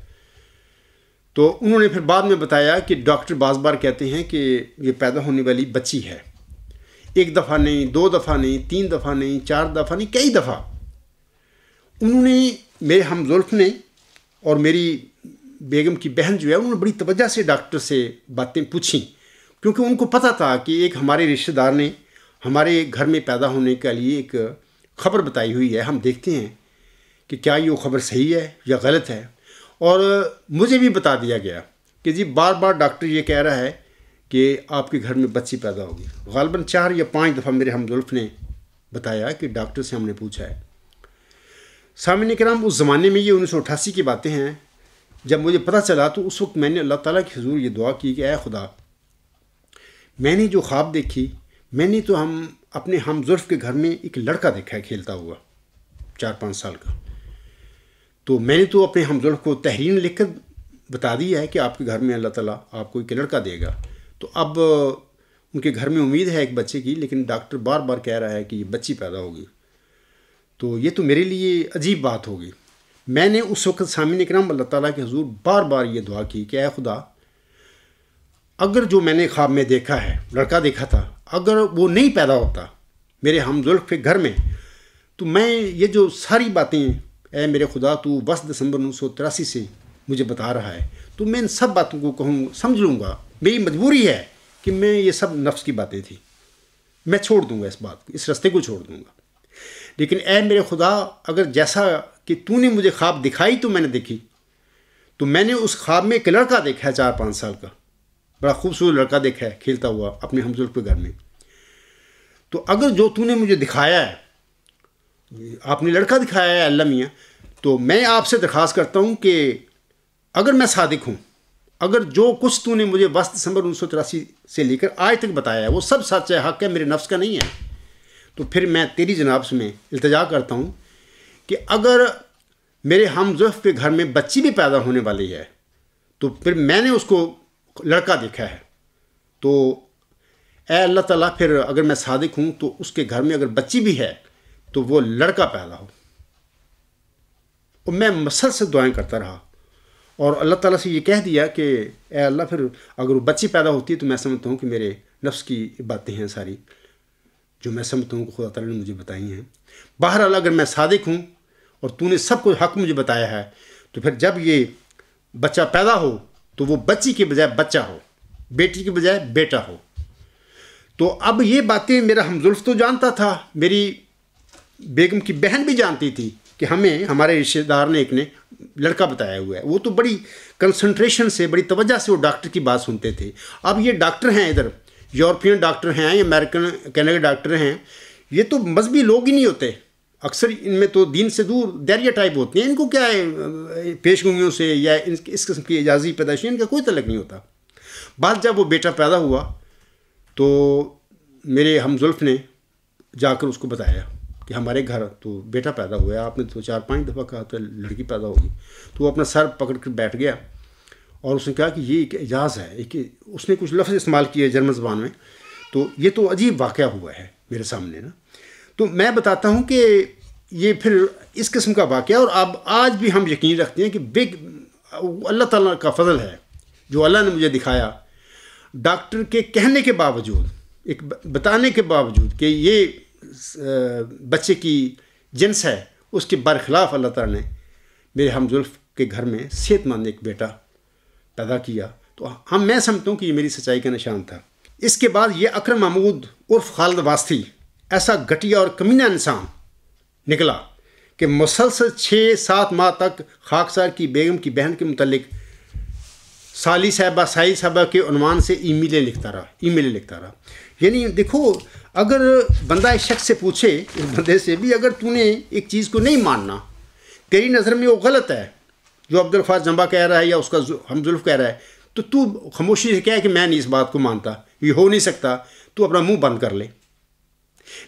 [SPEAKER 1] تو انہوں نے پھر بعد میں بتایا کہ ڈاکٹر باز بار کہتے ہیں کہ یہ پیدا ہونے والی بچی ہے۔ ایک دفعہ نہیں، دو دفعہ نہیں، تین دفعہ نہیں، چار دفعہ نہیں، کئی دفعہ۔ انہوں نے میرے ہم زلف نے اور میری بیگم کی بہن جو ہے، انہوں نے بڑی توجہ سے ڈاکٹر سے باتیں پوچھیں۔ کیونکہ ان کو پتہ تھا کہ ایک ہمارے رشتہ دار نے ہمارے گھر میں پیدا ہونے کے لیے ایک خبر بتائی ہوئی ہے۔ ہم دیکھتے ہیں کہ کیا یہ خبر صحیح ہے یا غلط ہے۔ اور مجھے بھی بتا دیا گیا کہ جی بار بار ڈاکٹر یہ کہہ رہا ہے کہ آپ کے گھر میں بچی پیدا ہوگی۔ غالباً چار یا پانچ دفعہ میرے ہم ظلف نے بتایا کہ ڈاکٹر سے ہم نے پوچھا ہے۔ سامعین کرام، اس زمانے میں یہ انیس سو اٹھاسی کی باتیں ہیں۔ جب مجھے پتہ چلا تو اس وقت میں نے اللہ تعالیٰ کی حضور یہ دعا کی کہ اے خدا، میں نے جو خواب دیکھی، میں نے تو ہم اپنے ہم ظرف کے گھر میں ایک لڑکا دیکھا ہے کھیلتا ہوا، چار پانچ سال کا۔ تو میں نے تو اپنے ہم کو تحریر لکھ کر بتا دیا ہے کہ آپ کے گھر میں اللہ تعالیٰ آپ کو ایک لڑکا دے گا۔ تو اب ان کے گھر میں امید ہے ایک بچے کی، لیکن ڈاکٹر بار بار کہہ رہا ہے کہ یہ بچی پیدا ہوگی۔ تو یہ تو میرے لیے عجیب بات ہوگی۔ میں نے اس وقت سامعین کرام اللہ تعالیٰ کے حضور بار بار یہ دعا کی کہ اے خدا، اگر جو میں نے خواب میں دیکھا ہے، لڑکا دیکھا تھا، اگر وہ نہیں پیدا ہوتا میرے ہم ظلف کے گھر میں، تو میں یہ جو ساری باتیں اے میرے خدا، تو بس دسمبر انیس سو تراسی سے مجھے بتا رہا ہے۔ تو میں ان سب باتوں کو کہوں، سمجھ لوں گا۔ میری مجبوری ہے کہ میں یہ سب نفس کی باتیں تھیں۔ میں چھوڑ دوں گا اس بات کو، اس رستے کو چھوڑ دوں گا۔ لیکن اے میرے خدا، اگر جیسا کہ تو نے مجھے خواب دکھائی تو میں نے دیکھی۔ تو میں نے اس خواب میں ایک لڑکا دیکھا ہے چار پانچ سال کا۔ بڑا خوبصورت لڑکا دیکھا ہے، کھیلتا ہوا اپنے ہمزل کے گھر میں۔ تو اگر جو تو نے مجھے دکھایا ہے آپ نے لڑکا دکھایا ہے، اللہ میاں۔ تو میں آپ سے درخواست کرتا ہوں کہ اگر میں صادق ہوں، اگر جو کچھ تو نے مجھے بس دسمبر انیس سو تراسی سے لے کر آج تک بتایا ہے، وہ سب سچ ہے، حق ہے، میرے نفس کا نہیں ہے۔ تو پھر میں تیری جناب سے میں التجا کرتا ہوں کہ اگر میرے ہم ظف کے گھر میں بچی بھی پیدا ہونے والی ہے، تو پھر میں نے اس کو لڑکا دیکھا ہے۔ تو اے اللہ تعالیٰ، پھر اگر میں صادق ہوں تو اس کے گھر میں اگر بچی بھی ہے تو وہ لڑکا پیدا ہو۔ اور میں مسل سے دعائیں کرتا رہا۔ اور اللہ تعالیٰ سے یہ کہہ دیا کہ اے اللہ پھر اگر وہ بچی پیدا ہوتی ہے تو میں سمجھتا ہوں کہ میرے نفس کی باتیں ہیں ساری۔ جو میں سمجھتا ہوں کہ خدا تعالیٰ نے مجھے بتائی ہیں۔ باہر اگر میں صادق ہوں اور تو نے سب کو حق مجھے بتایا ہے، تو پھر جب یہ بچہ پیدا ہو تو وہ بچی کے بجائے بچہ ہو، بیٹی کے بجائے بیٹا ہو۔ تو اب یہ باتیں میرا ہم تو جانتا تھا، میری بیگم کی بہن بھی جانتی تھی کہ ہمیں، ہمارے رشتے دار نے ایک نے لڑکا بتایا ہوا ہے۔ وہ تو بڑی کنسنٹریشن سے، بڑی توجہ سے وہ ڈاکٹر کی بات سنتے تھے۔ اب یہ ڈاکٹر ہیں ادھر، یورپین ڈاکٹر ہیں یا امیریکن کینیڈا ڈاکٹر ہیں۔ یہ تو مذہبی لوگ ہی نہیں ہوتے۔ اکثر ان میں تو دین سے دور دیریا ٹائپ ہوتے ہیں۔ ان کو کیا ہے پیش گوئیوں سے یا اس قسم کی اعجازی پیدائشی، ان کا کوئی تعلق نہیں ہوتا۔ بعد جب وہ بیٹا پیدا ہوا تو میرے ہم زلف نے جا کر اس کو بتایا۔ کہ ہمارے گھر تو بیٹا پیدا ہوا ہے، آپ نے تو چار پانچ دفعہ کہا تو لڑکی پیدا ہوگی۔ تو وہ اپنا سر پکڑ کر بیٹھ گیا اور اس نے کہا کہ یہ ایک اعجاز ہے، ایک اس نے کچھ لفظ استعمال کیے جرمن زبان میں۔ تو یہ تو عجیب واقعہ ہوا ہے میرے سامنے نا۔ تو میں بتاتا ہوں کہ یہ پھر اس قسم کا واقعہ اور اب آج بھی ہم یقین رکھتے ہیں کہ بگ، اللہ تعالیٰ کا فضل ہے، جو اللہ نے مجھے دکھایا، ڈاکٹر کے کہنے کے باوجود، ایک بتانے کے باوجود کہ یہ بچے کی جنس ہے، اس کے برخلاف اللہ تعالیٰ نے میرے ہم ظلف کے گھر میں صحت مند ایک بیٹا پیدا کیا۔ تو ہم، میں سمجھتا ہوں کہ یہ میری سچائی کا نشان تھا۔ اس کے بعد یہ اکرم محمود عرف خالد واسطی، ایسا گھٹیا اور کمینہ انسان نکلا کہ مسلسل چھ سات ماہ تک خاکسار کی بیگم کی بہن کے متعلق سالی صاحبہ، سائی صاحبہ کے عنوان سے ای میلیں لکھتا رہا، ای میلیں لکھتا رہا۔ یعنی دیکھو اگر بندہ اس شخص سے پوچھے، اس بندے سے بھی اگر تو نے ایک چیز کو نہیں ماننا، تیری نظر میں وہ غلط ہے، جو عبد الفاظ جمبا کہہ رہا ہے یا اس کا ہم ظلف کہہ رہا ہے، تو تو خاموشی سے کہہ کہ میں نہیں اس بات کو مانتا، یہ ہو نہیں سکتا، تو اپنا منہ بند کر لے۔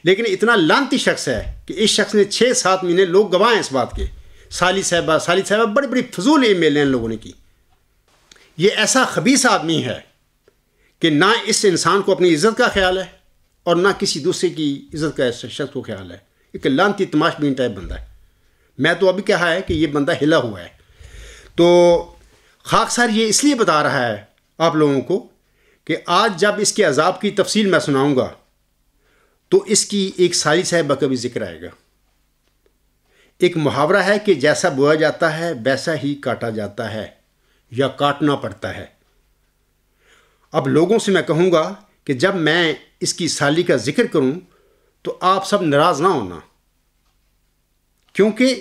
[SPEAKER 1] لیکن اتنا لانتی شخص ہے کہ اس شخص نے چھ سات مہینے لوگ گواہ ہیں اس بات کے۔ سالی صاحبہ سالی صاحبہ بڑی بڑی فضول ای میل ہیں ان لوگوں نے کی۔ یہ ایسا خبیص آدمی ہے کہ نہ اس انسان کو اپنی عزت کا خیال ہے اور نہ کسی دوسرے کی عزت کا شخص کو خیال ہے ایک لانتی تماش بین ٹائپ بندہ ہے۔ میں تو ابھی کہا ہے کہ یہ بندہ ہلا ہوا ہے۔ تو خاک سار یہ اس لیے بتا رہا ہے آپ لوگوں کو کہ آج جب اس کے عذاب کی تفصیل میں سناؤں گا تو اس کی ایک سالی صاحبہ کا بھی ذکر آئے گا۔ ایک محاورہ ہے کہ جیسا بویا جاتا ہے ویسا ہی کاٹا جاتا ہے یا کاٹنا پڑتا ہے۔ اب لوگوں سے میں کہوں گا کہ جب میں اس کی سالی کا ذکر کروں تو آپ سب ناراض نہ ہونا۔ کیونکہ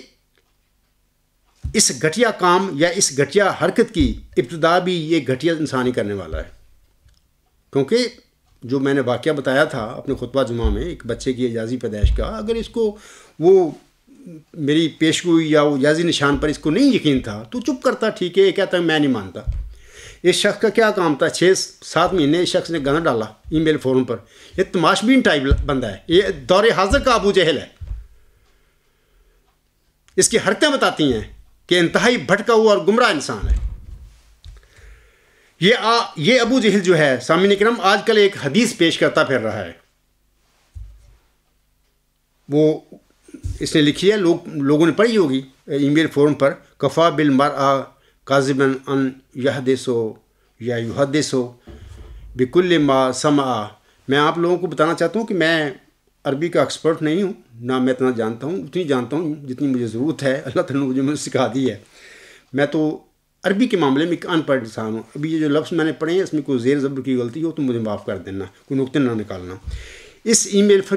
[SPEAKER 1] اس گھٹیا کام یا اس گھٹیا حرکت کی ابتدا بھی یہ گھٹیا انسانی کرنے والا ہے۔ کیونکہ جو میں نے واقعہ بتایا تھا اپنے خطبہ جمعہ میں ایک بچے کی اعجازی پیدائش کا، اگر اس کو وہ میری پیشگوئی یا وہ اعجازی نشان پر اس کو نہیں یقین تھا تو چپ کرتا، ٹھیک ہے، یہ کہتا ہے میں نہیں مانتا۔ اس شخص کا کیا کام تھا؟ چھ سات مہینے اس شخص نے گانا ڈالا ای میل فورم پر۔ یہ تماش بین ٹائپ بندہ ہے۔ یہ دور حاضر کا ابو جہل ہے۔ اس کی حرکتیں بتاتی ہیں کہ انتہائی بھٹکا ہوا اور گمراہ انسان ہے۔ یہ آ، یہ ابو جہل جو ہے، سامعین کرم آج کل ایک حدیث پیش کرتا پھر رہا ہے۔ وہ اس نے لکھی ہے، لوگ، لوگوں نے پڑھی ہوگی ای میل فورم پر۔ کفا بل مر آ کاظبن ان یہ دیسو یا یحدثو بکل ما سما میں آپ لوگوں کو بتانا چاہتا ہوں کہ میں عربی کا ایکسپرٹ نہیں ہوں، نہ میں اتنا جانتا ہوں، اتنی جانتا ہوں جتنی مجھے ضرورت ہے۔ اللہ تعالیٰ نے مجھے مجھے سکھا دی ہے۔ میں تو عربی کے معاملے میں ایک ان پڑھ انسان ہوں۔ ابھی یہ جو لفظ میں نے پڑھے ہیں، اس میں کوئی زیر زبر کی غلطی ہو تو مجھے معاف کر دینا۔ کوئی نقطے نہ نکالنا۔ اس ای میل پر،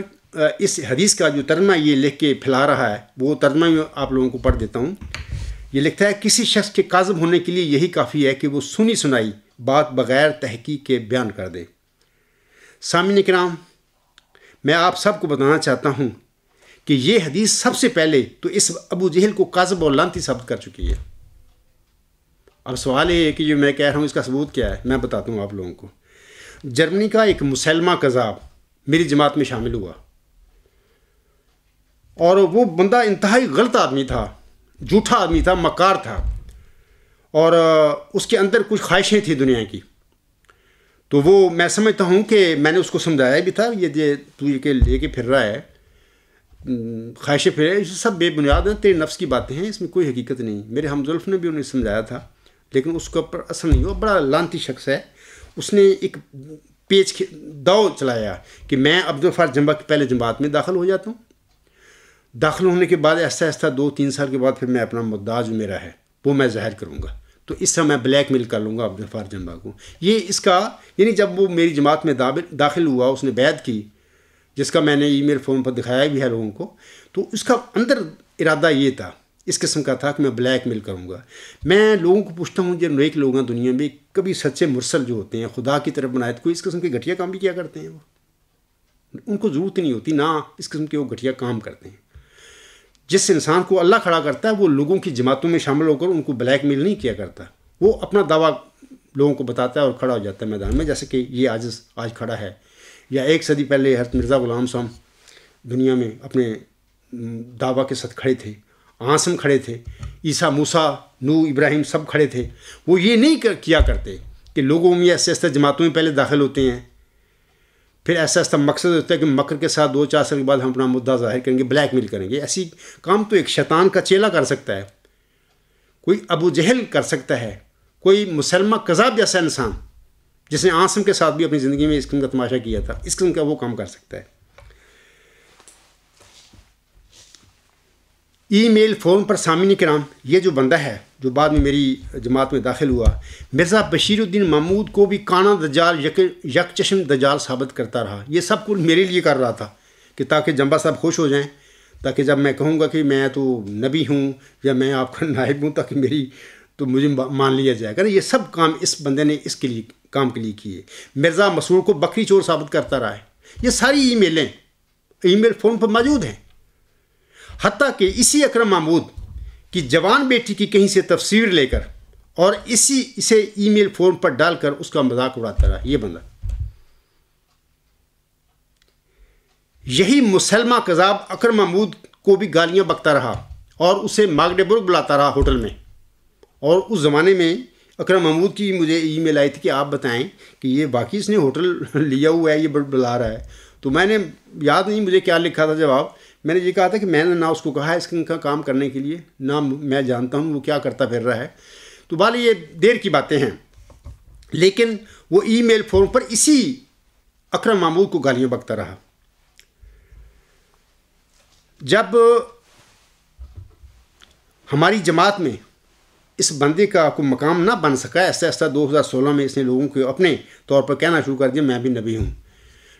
[SPEAKER 1] اس حدیث کا جو ترجمہ یہ لکھ کے پھیلا رہا ہے، وہ ترجمہ میں آپ لوگوں کو پڑھ دیتا ہوں۔ یہ لکھتا ہے، کسی شخص کے کاذب ہونے کے لیے یہی کافی ہے کہ وہ سنی سنائی بات بغیر تحقیق کے بیان کر دے۔ سامعین کرام، میں آپ سب کو بتانا چاہتا ہوں کہ یہ حدیث سب سے پہلے تو اس ابو جہل کو کاذب اور لانتی ثابت کر چکی ہے۔ اب سوال یہ ہے کہ جو میں کہہ رہا ہوں، اس کا ثبوت کیا ہے؟ میں بتاتا ہوں آپ لوگوں کو۔ جرمنی کا ایک مسلمہ کذاب میری جماعت میں شامل ہوا اور وہ بندہ انتہائی غلط آدمی تھا۔ جھوٹا آدمی تھا، مکار تھا۔ اور اس کے اندر کچھ خواہشیں تھیں دنیا کی۔ تو وہ میں سمجھتا ہوں کہ میں نے اس کو سمجھایا بھی تھا، یہ تو یہ کہ لے کے پھر رہا ہے، خواہشیں پھر یہ سب بے بنیاد ہیں، تیرے نفس کی باتیں ہیں، اس میں کوئی حقیقت نہیں۔ میرے ہم ظلف نے بھی انہیں سمجھایا تھا، لیکن اس کے اوپر اثر نہیں ہوا۔ بڑا لانتی شخص ہے۔ اس نے ایک پیج داؤ چلایا کہ میں عبدالفار جمبا کی پہلے جماعت میں داخل ہو جاتا ہوں۔ داخل ہونے کے بعد ایسا ایسا دو تین سال کے بعد پھر میں اپنا مدعا جو میرا ہے، وہ میں ظاہر کروں گا۔ تو اس سے میں بلیک میل کر لوں گا عبدالفار جمبا کو۔ یہ اس کا یعنی جب وہ میری جماعت میں داخل ہوا، اس نے بیعت کی، جس کا میں نے ای میل فون پر دکھایا بھی ہے لوگوں کو، تو اس کا اندر ارادہ یہ تھا، اس قسم کا تھا کہ میں بلیک میل کروں گا۔ میں لوگوں کو پوچھتا ہوں جو نیک لوگ ہیں دنیا میں، کبھی سچے مرسل جو ہوتے ہیں، خدا کی طرف بنائے کوئی اس قسم کے گھٹیا کام بھی کیا کرتے ہیں وہ؟ ان کو ضرورت نہیں ہوتی، نہ اس قسم کے وہ گھٹیا کام کرتے ہیں۔ جس انسان کو اللہ کھڑا کرتا ہے، وہ لوگوں کی جماعتوں میں شامل ہو کر ان کو بلیک میل نہیں کیا کرتا۔ وہ اپنا دعویٰ لوگوں کو بتاتا ہے اور کھڑا ہو جاتا ہے میدان میں، جیسے کہ یہ آج آج کھڑا ہے۔ یا ایک صدی پہلے حضرت مرزا غلام صاحب دنیا میں اپنے دعویٰ کے ساتھ کھڑے تھے۔ آسم کھڑے تھے۔ عیسیٰ موسا نو ابراہیم سب کھڑے تھے۔ وہ یہ نہیں کیا کرتے کہ لوگوں میں ایسے ایسے جماعتوں میں پہلے داخل ہوتے ہیں۔ پھر ایسا ایسا مقصد ہوتا ہے کہ مکر کے ساتھ دو چار سال کے بعد ہم اپنا مدعا ظاہر کریں گے بلیک میل کریں گے۔ ایسی کام تو ایک شیطان کا چیلا کر سکتا ہے۔ کوئی ابو جہل کر سکتا ہے۔ کوئی مسلمہ کذاب جیسا انسان جس نے آسم کے ساتھ بھی اپنی زندگی میں اس قسم کا تماشا کیا تھا، اس قسم کا وہ کام کر سکتا ہے۔ ای میل فون پر سامعین کرام، یہ جو بندہ ہے جو بعد میں میری جماعت میں داخل ہوا، مرزا بشیر الدین محمود کو بھی کانا دجال یک یک چشم دجال ثابت کرتا رہا۔ یہ سب کچھ میرے لیے کر رہا تھا کہ تاکہ جمبا صاحب خوش ہو جائیں، تاکہ جب میں کہوں گا کہ میں تو نبی ہوں یا میں آپ کا نائب ہوں، تاکہ میری تو مجھے مان لیا جائے۔ گا نا یہ سب کام اس بندے نے اس کے لیے، کام کے لیے کیے۔ مرزا مسور کو بکری چور ثابت کرتا رہا ہے۔ یہ ساری ای میلیں، ای میل فون پر موجود ہیں۔ حتیٰ کہ اسی اکرم محمود کی جوان بیٹی کی کہیں سے تفسیر لے کر اور اسی اسے ای میل فون پر ڈال کر اس کا مذاق اڑاتا رہا۔ یہ بندہ۔ یہی مسلمہ کذاب اکرم محمود کو بھی گالیاں بکتا رہا اور اسے ماگڈبرگ بلاتا رہا ہوٹل میں۔ اور اس زمانے میں اکرم محمود کی مجھے ای میل آئی تھی کہ آپ بتائیں کہ یہ باقی اس نے ہوٹل لیا ہوا ہے، یہ بلا رہا ہے۔ تو میں نے، یاد نہیں مجھے کیا لکھا تھا جواب میں نے یہ کہا تھا کہ میں نے نہ اس کو کہا ہے اس کا کام کرنے کے لیے، نہ میں جانتا ہوں وہ کیا کرتا پھر رہا ہے۔ تو بال یہ دیر کی باتیں ہیں۔ لیکن وہ ای میل فورم پر اسی اکرم معمول کو گالیاں بکتا رہا۔ جب ہماری جماعت میں اس بندے کا کوئی مقام نہ بن سکا، ایسا ایسا دو ہزار سولہ میں اس نے لوگوں کو اپنے طور پر کہنا شروع کر دیا، میں بھی نبی ہوں۔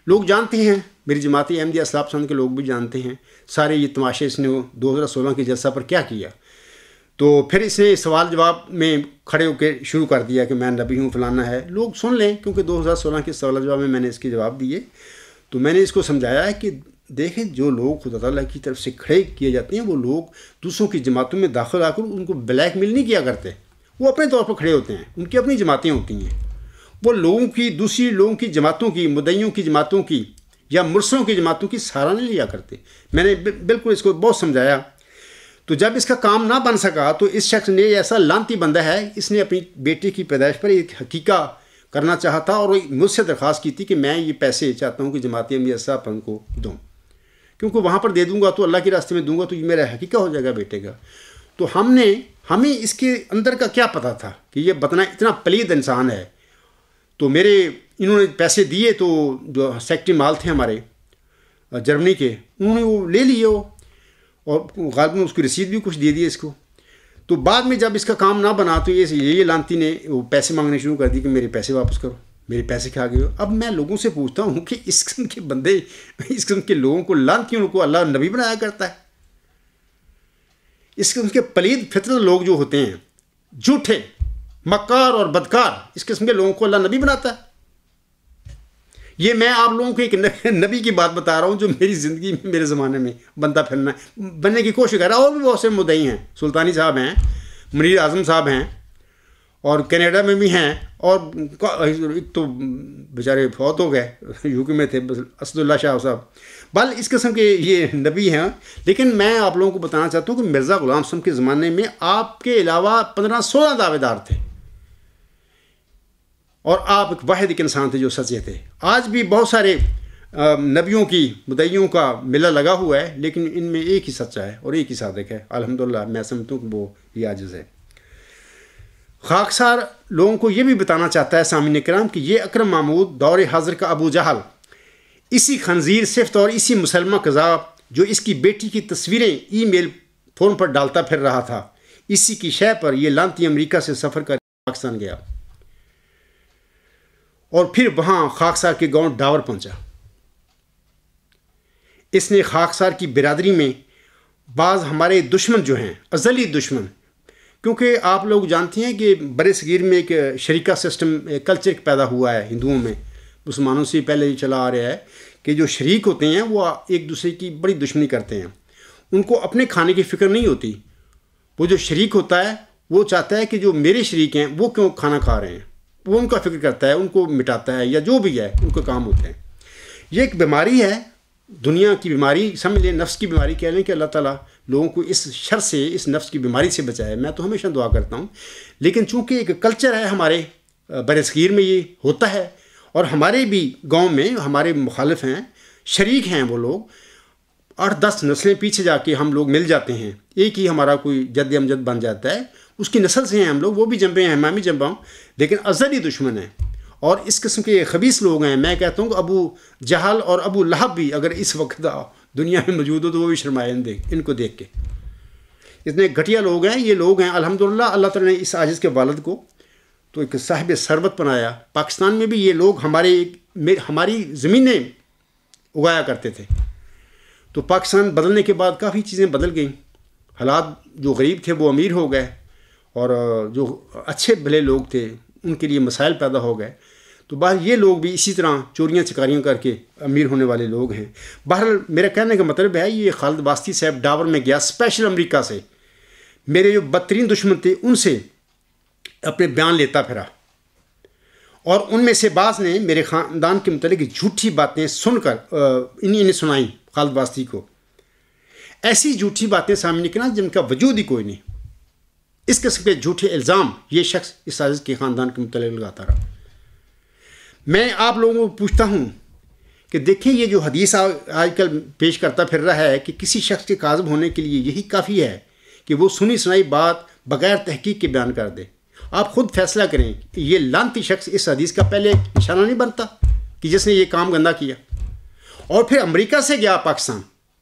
[SPEAKER 1] لوگ جانتے ہیں، میری جماعتی احمدیہ اسلام پسند کے لوگ بھی جانتے ہیں۔ سارے یہ تماشے اس نے دو ہزار سولہ کے جلسہ پر کیا کیا۔ تو پھر اس نے سوال جواب میں کھڑے ہو کے شروع کر دیا کہ میں نبی ہوں، فلانا ہے۔ لوگ سن لیں، کیونکہ دو ہزار سولہ کے سوال جواب میں میں نے اس کے جواب دیے۔ تو میں نے اس کو سمجھایا ہے کہ دیکھیں، جو لوگ خدا تعالیٰ کی طرف سے کھڑے کیے جاتے ہیں، وہ لوگ دوسروں کی جماعتوں میں داخل آ کر ان کو بلیک میل نہیں کیا کرتے۔ وہ اپنے طور پر کھڑے ہوتے ہیں۔ ان کی اپنی جماعتیں ہوتی ہیں۔ وہ لوگوں کی، دوسری لوگوں کی جماعتوں کی، مدعیوں کی جماعتوں کی یا مرسلوں کی جماعتوں کی سہارا نہیں لیا کرتے۔ میں نے بالکل اس کو بہت سمجھایا۔ تو جب اس کا کام نہ بن سکا تو اس شخص نے ایسا لانتی بندہ ہے، اس نے اپنی بیٹی کی پیدائش پر ایک حقیقہ کرنا چاہا تھا اور مجھ سے درخواست کی تھی کہ میں یہ پیسے چاہتا ہوں کہ جماعتی امی صاحب ان کو دوں۔ کیونکہ وہاں پر دے دوں گا تو اللہ کے راستے میں دوں گا تو یہ میرا حقیقہ ہو جائے گا بیٹے کا۔ تو ہم نے، ہمیں اس کے اندر کا کیا پتہ تھا کہ یہ بتنا اتنا پلید انسان ہے۔ تو میرے انہوں نے پیسے دیے تو جو سیکٹری مال تھے ہمارے، جرمنی کے، انہوں نے وہ لے لیے وہ، اور غالب اس کی رسید بھی کچھ دے دی اس کو۔ تو بعد میں جب اس کا کام نہ بنا تو یہ یہ لانتی نے وہ پیسے مانگنے شروع کر دی کہ میرے پیسے واپس کرو۔ میرے پیسے کھا گئے۔ ہو اب میں لوگوں سے پوچھتا ہوں کہ اس قسم کے بندے، اس قسم کے لوگوں کو، لانتیوں کو اللہ نبی بنایا کرتا ہے۔ اس قسم کے پلید فطرت لوگ جو ہوتے ہیں، جھوٹے۔ مکار اور بدکار، اس قسم کے لوگوں کو اللہ نبی بناتا ہے۔ یہ میں آپ لوگوں کو ایک نبی کی بات بتا رہا ہوں جو میری زندگی میں، میرے زمانے میں بنتا پھرنا ہے۔ بننے کی کوشش کر رہا اور بھی بہت سے مدعی ہیں۔ سلطانی صاحب ہیں منیر اعظم صاحب ہیں، اور کینیڈا میں بھی ہیں۔ اور ایک تو بیچارے فوت ہو گئے، یو کے میں تھے اسد اللہ شاہ صاحب۔ بل اس قسم کے یہ نبی ہیں۔ لیکن میں آپ لوگوں کو بتانا چاہتا ہوں کہ مرزا غلام سم کے زمانے میں آپ کے علاوہ پندرہ سولہ دعوے دار تھے۔ اور آپ ایک واحد ایک انسان تھے جو سچے تھے۔ آج بھی بہت سارے نبیوں کی، مدعیوں کا ملا لگا ہوا ہے، لیکن ان میں ایک ہی سچا ہے اور ایک ہی صادق ہے۔ الحمدللہ، میں سمجھتا ہوں کہ وہ یہ عاجز ہے۔ خاکسار لوگوں کو یہ بھی بتانا چاہتا ہے سامعین کرام کہ یہ اکرم محمود دور حاضر کا ابو جہل، اسی خنزیر صفت اور اسی مسلمہ کذاب جو اس کی بیٹی کی تصویریں ای میل فون پر ڈالتا پھر رہا تھا، اسی کی شے پر یہ لانتی امریکہ سے سفر کر پاکستان گیا۔ اور پھر وہاں خاکسار کے گاؤں ڈاور پہنچا۔ اس نے خاکسار کی برادری میں بعض ہمارے دشمن جو ہیں، ازلی دشمن، کیونکہ آپ لوگ جانتے ہیں کہ برے صغیر میں ایک شریکہ سسٹم کلچر پیدا ہوا ہے ہندوؤں میں۔ مسلمانوں سے پہلے یہ چلا آ رہا ہے کہ جو شریک ہوتے ہیں، وہ ایک دوسرے کی بڑی دشمنی کرتے ہیں۔ ان کو اپنے کھانے کی فکر نہیں ہوتی۔ وہ جو شریک ہوتا ہے، وہ چاہتا ہے کہ جو میرے شریک ہیں، وہ کیوں کھانا کھا رہے ہیں؟ وہ ان کا فکر کرتا ہے، ان کو مٹاتا ہے یا جو بھی ہے، ان کے کام ہوتے ہیں۔ یہ ایک بیماری ہے، دنیا کی بیماری، سمجھ لیں، نفس کی بیماری کہہ لیں کہ اللہ تعالیٰ لوگوں کو اس شر سے، اس نفس کی بیماری سے بچائے۔ میں تو ہمیشہ دعا کرتا ہوں۔ لیکن چونکہ ایک کلچر ہے ہمارے بر صغیر میں یہ ہوتا ہے اور ہمارے بھی گاؤں میں ہمارے مخالف ہیں، شریک ہیں وہ لوگ۔ آٹھ دس نسلیں پیچھے جا کے ہم لوگ مل جاتے ہیں۔ ایک ہی ہمارا کوئی جد امجد بن جاتا ہے۔ اس کی نسل سے ہیں ہم لوگ، وہ بھی جمبے ہیں میں بھی جمبا ہوں، لیکن ازلی دشمن ہیں۔ اور اس قسم کے خبیص لوگ ہیں۔ میں کہتا ہوں کہ ابو جہل اور ابو لہب بھی اگر اس وقت دنیا میں موجود ہو تو وہ بھی شرمائیں دیکھ ان کو دیکھ کے۔ اتنے گھٹیا لوگ ہیں، یہ لوگ ہیں۔ الحمدللہ، اللہ تعالیٰ نے اس عاجز کے والد کو تو ایک صاحب سربت بنایا۔ پاکستان میں بھی یہ لوگ ہمارے ہماری زمینیں اگایا کرتے تھے۔ تو پاکستان بدلنے کے بعد کافی چیزیں بدل گئیں۔ حالات جو غریب تھے، وہ امیر ہو گئے۔ اور جو اچھے بھلے لوگ تھے، ان کے لیے مسائل پیدا ہو گئے۔ تو باہر یہ لوگ بھی اسی طرح چوریاں چکاریاں کر کے امیر ہونے والے لوگ ہیں۔ بہرحال میرا کہنے کا مطلب ہے، یہ خالد واسطی صاحب ڈاور میں گیا اسپیشل امریکہ سے۔ میرے جو بدترین دشمن تھے، ان سے اپنے بیان لیتا پھرا۔ اور ان میں سے بعض نے میرے خاندان کے متعلق جھوٹی باتیں سن کر انہیں انہیں سنائیں خالد واسطی کو۔ ایسی جھوٹی باتیں سامنے نکلا جن کا وجود ہی کوئی نہیں۔ اس قسم کے جھوٹے الزام یہ شخص اس عزیز کے خاندان کے متعلق لگاتا رہا۔ میں آپ لوگوں کو پوچھتا ہوں کہ دیکھیں یہ جو حدیث آج کل پیش کرتا پھر رہا ہے کہ کسی شخص کے کاذب ہونے کے لیے یہی کافی ہے کہ وہ سنی سنائی بات بغیر تحقیق کے بیان کر دے۔ آپ خود فیصلہ کریں کہ یہ لانتی شخص اس حدیث کا پہلے نشانہ نہیں بنتا کہ جس نے یہ کام گندہ کیا۔ اور پھر امریکہ سے گیا پاکستان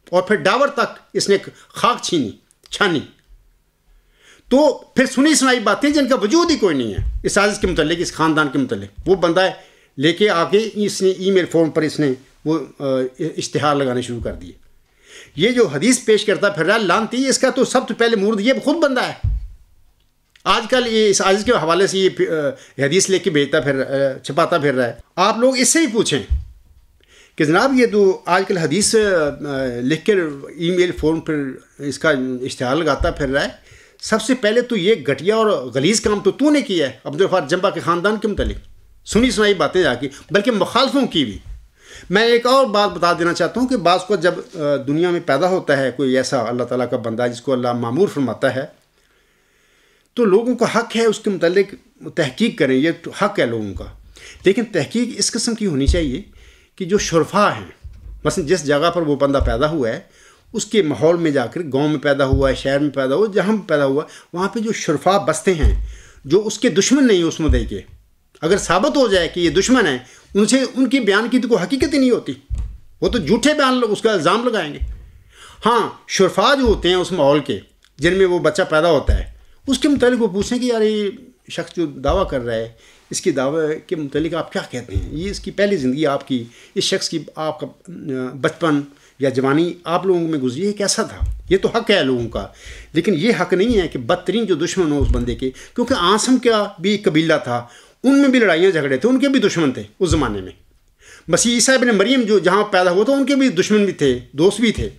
[SPEAKER 1] اور پھر ڈاور تک اس نے خاک چھینی، چھانی۔ تو پھر سنی سنائی باتیں جن کا وجود ہی کوئی نہیں ہے اس سازش کے متعلق، اس خاندان کے متعلق۔ وہ بندہ ہے، لے کے آ کے اس نے ای میل فارم پر اس نے وہ اشتہار لگانے شروع کر دیے۔ یہ جو حدیث پیش کرتا پھر رہا، لانتی اس کا تو سب سے پہلے مورد، یہ خود بندہ ہے۔ آج کل یہ اس عزیز کے حوالے سے یہ حدیث لے کے بھیجتا پھر چھپاتا پھر رہا ہے۔ آپ لوگ اس سے ہی پوچھیں کہ جناب یہ تو آج کل حدیث لکھ کر ای میل فون پر اس کا اشتہار لگاتا پھر رہا ہے۔ سب سے پہلے تو یہ گھٹیا اور غلیظ کام تو تو نے کیا ہے عبدالفار جمبا کے خاندان کے متعلق۔ سنی سنائی باتیں جا کی بلکہ مخالفوں کی بھی۔ میں ایک اور بات بتا دینا چاہتا ہوں کہ بعض کو جب دنیا میں پیدا ہوتا ہے، کوئی ایسا اللہ تعالیٰ کا بندہ جس کو اللہ معمور فرماتا ہے، تو لوگوں کا حق ہے اس کے متعلق تحقیق کریں، یہ حق ہے لوگوں کا۔ لیکن تحقیق اس قسم کی ہونی چاہیے کہ جو شرفا ہیں، مثلا جس جگہ پر وہ بندہ پیدا ہوا ہے اس کے ماحول میں جا کر گاؤں میں پیدا ہوا ہے، شہر میں پیدا ہوا جہاں پیدا ہوا وہاں پہ جو شرفا بستے ہیں، جو اس کے دشمن نہیں اس مدعے کے۔ اگر ثابت ہو جائے کہ یہ دشمن ہیں، ان سے ان کی بیان کی تو کوئی حقیقت ہی نہیں ہوتی۔ وہ تو جھوٹے بیان، اس کا الزام لگائیں گے۔ ہاں شرفا جو ہوتے ہیں اس ماحول کے، جن میں وہ بچہ پیدا ہوتا ہے، اس کے متعلق وہ پوچھیں کہ یار، یہ شخص جو دعویٰ کر رہا ہے، اس کی دعوے کے متعلق آپ کیا کہتے ہیں؟ یہ اس کی پہلی زندگی آپ کی، اس شخص کی آپ کا بچپن یا جوانی آپ لوگوں میں گزری ہے کیسا تھا؟ یہ تو حق ہے لوگوں کا، لیکن یہ حق نہیں ہے کہ بدترین جو دشمن ہو اس بندے کے، کیونکہ آسم کا بھی قبیلہ تھا، ان میں بھی لڑائیاں جھگڑے تھے، ان کے بھی دشمن تھے اس زمانے میں۔ بس عیسیٰ ابن مریم جو جہاں پیدا ہوا تھا، ان کے بھی دشمن بھی تھے، دوست بھی تھے۔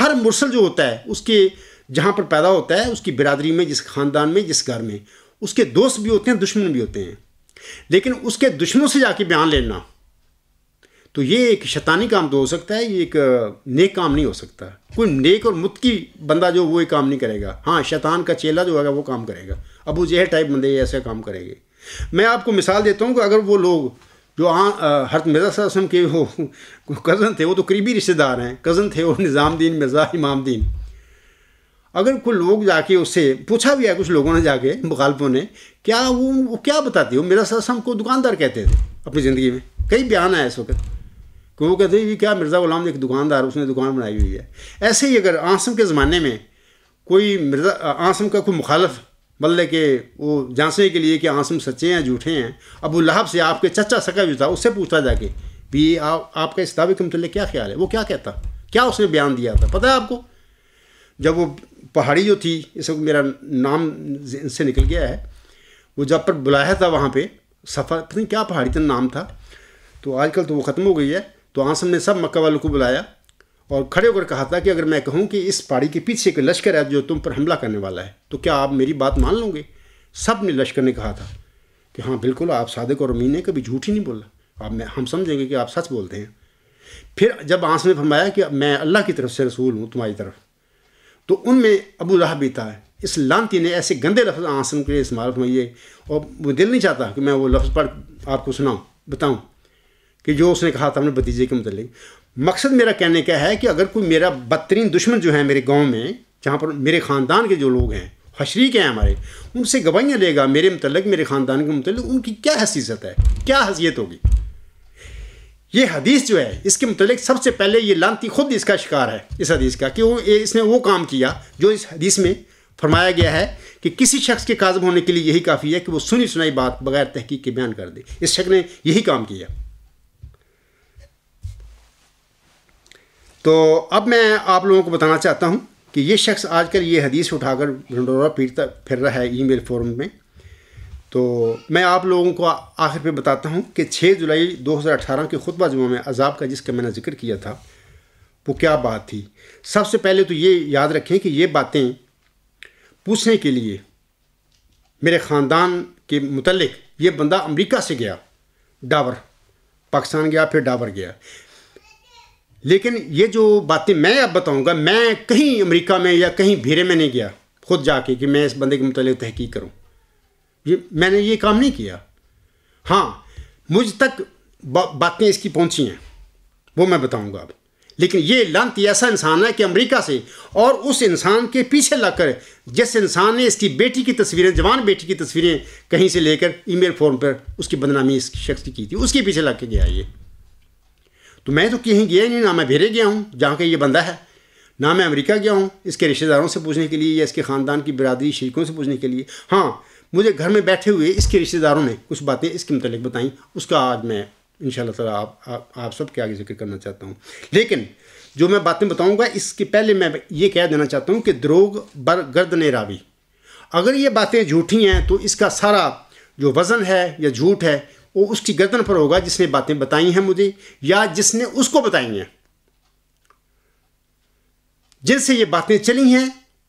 [SPEAKER 1] ہر مرسل جو ہوتا ہے، اس کے جہاں پر پیدا ہوتا ہے، اس کی برادری میں، جس خاندان میں، جس گھر میں، اس کے دوست بھی ہوتے ہیں، دشمن بھی ہوتے ہیں۔ لیکن اس کے دشمنوں سے جا کے بیان لینا تو یہ ایک شیطانی کام تو ہو سکتا ہے، یہ ایک نیک کام نہیں ہو سکتا۔ کوئی نیک اور متکی بندہ جو وہ کام نہیں کرے گا۔ ہاں شیطان کا چیلا جو ہوگا وہ کام کرے گا۔ ابو جہر ٹائپ بندے ایسے کام کریں گے۔ میں آپ کو مثال دیتا ہوں کہ اگر وہ لوگ جو ہر مرزا وسلم کے وہ کزن تھے، وہ تو قریبی رشتے دار ہیں۔ کزن تھے وہ، نظام دین، مرزا امام دین۔ اگر کوئی لوگ جا کے اس سے پوچھا بھی ہے، کچھ لوگوں نے جا کے مخالفوں نے، کیا وہ وہ کیا بتاتے ہو؟ میرا سر ہم کو دکاندار کہتے تھے اپنی زندگی میں۔ کئی بیان ہے اس وقت۔ کہ وہ کہتے ہیں یہ کیا مرزا غلام ایک دکاندار، اس نے دکان بنائی ہوئی ہے۔ ایسے ہی اگر آسم کے زمانے میں کوئی مرزا، آسم کا کوئی مخالف بلے کہ وہ جانچنے کے لیے کہ آسم سچے ہیں، جھوٹے ہیں، ابو لہب سے آپ کے چچا سکا جو تھا، اس سے پوچھتا جا کے بھی آپ آپ کا اس دعوے کے متعلق کیا خیال ہے؟ وہ کیا کہتا؟ کیا اس نے بیان دیا تھا؟ پتہ ہے آپ کو؟ جب وہ پہاڑی جو تھی، اس وقت میرا نام سے نکل گیا ہے، وہ جب پر بلایا تھا وہاں پہ سفر، پتہ نہیں کیا پہاڑی تھا، نام تھا، تو آج کل تو وہ ختم ہو گئی ہے۔ تو آسم نے سب مکہ والوں کو بلایا اور کھڑے ہو کر کہا تھا کہ اگر میں کہوں کہ اس پہاڑی کے پیچھے ایک لشکر ہے جو تم پر حملہ کرنے والا ہے، تو کیا آپ میری بات مان لوں گے؟ سب نے لشکر نے کہا تھا کہ ہاں بالکل، آپ صادق اور امین نے کبھی جھوٹ ہی نہیں بولا۔ آپ میں ہم سمجھیں گے کہ آپ سچ بولتے ہیں۔ پھر جب آنس نے فرمایا کہ میں اللہ کی طرف سے رسول ہوں، تمہاری طرف، تو ان میں ابو لہب بھی تھا۔ اس لانتی نے ایسے گندے لفظ آسن کے لیے استعمال فرمائیے اور وہ دل نہیں چاہتا کہ میں وہ لفظ پڑھ آپ کو سناؤں، بتاؤں۔ کہ جو اس نے کہا تھا اپنے بتیجے کے متعلق، مقصد میرا کہنے کا ہے کہ اگر کوئی میرا بدترین دشمن جو ہے میرے گاؤں میں، جہاں پر میرے خاندان کے جو لوگ ہیں حشریک ہیں ہمارے، ان سے گواہیاں لے گا میرے متعلق، میرے خاندان کے متعلق، ان کی کیا حیثیت ہے؟ کیا حیثیت ہوگی؟ یہ حدیث جو ہے، اس کے متعلق سب سے پہلے یہ لانتی خود اس کا شکار ہے، اس حدیث کا، کہ وہ اس نے وہ کام کیا جو اس حدیث میں فرمایا گیا ہے کہ کسی شخص کے کاذب ہونے کے لیے یہی کافی ہے کہ وہ سنی سنائی بات بغیر تحقیق کے بیان کر دے۔ اس شخص نے یہی کام کیا۔ تو اب میں آپ لوگوں کو بتانا چاہتا ہوں کہ یہ شخص آج کل یہ حدیث اٹھا کر ڈھنڈورا پیٹتا پھر رہا ہے ای میل فورم میں۔ تو میں آپ لوگوں کو آخر پہ بتاتا ہوں کہ چھ جولائی دو ہزار اٹھارہ کے خطبہ جمعہ میں عذاب کا جس کا میں نے ذکر کیا تھا، وہ کیا بات تھی؟ سب سے پہلے تو یہ یاد رکھیں کہ یہ باتیں پوچھنے کے لیے میرے خاندان کے متعلق یہ بندہ امریکہ سے گیا، ڈاور، پاکستان گیا، پھر ڈاور گیا۔ لیکن یہ جو باتیں میں اب بتاؤں گا، میں کہیں امریکہ میں یا کہیں بھیرے میں نہیں گیا، خود جا کے کہ میں اس بندے کے متعلق تحقیق کروں۔ یہ میں نے یہ کام نہیں کیا۔ ہاں مجھ تک باتیں اس کی پہنچی ہیں، وہ میں بتاؤں گا اب۔ لیکن یہ لانتی ایسا انسان ہے کہ امریکہ سے اور اس انسان کے پیچھے لگ کر، جس انسان نے اس کی بیٹی کی تصویریں، جوان بیٹی کی تصویریں کہیں سے لے کر ای میل فارم پر اس کی بدنامی اس شخص کی کی تھی، اس کے پیچھے لگ کے گیا یہ۔ تو میں تو کہیں گیا نہیں، نہ میں بھیرے گیا ہوں، جہاں کہ یہ بندہ ہے، نہ میں امریکہ گیا ہوں، اس کے رشتہ داروں سے پوچھنے کے لیے یا اس کے خاندان کی برادری شریکوں سے پوچھنے کے لیے۔ ہاں مجھے گھر میں بیٹھے ہوئے اس کے رشتہ داروں نے کچھ باتیں اس کے متعلق بتائیں، اس کا آج میں ان شاء اللہ تعالیٰ آپ آپ سب کے آگے ذکر کرنا چاہتا ہوں۔ لیکن جو میں باتیں بتاؤں گا، اس کے پہلے میں یہ کہہ دینا چاہتا ہوں کہ دروگ بر گردن راوی۔ اگر یہ باتیں جھوٹی ہیں تو اس کا سارا جو وزن ہے یا جھوٹ ہے وہ اس کی گردن پر ہوگا جس نے باتیں بتائی ہیں مجھے، یا جس نے اس کو بتائی ہیں۔ جن سے یہ باتیں چلی ہیں،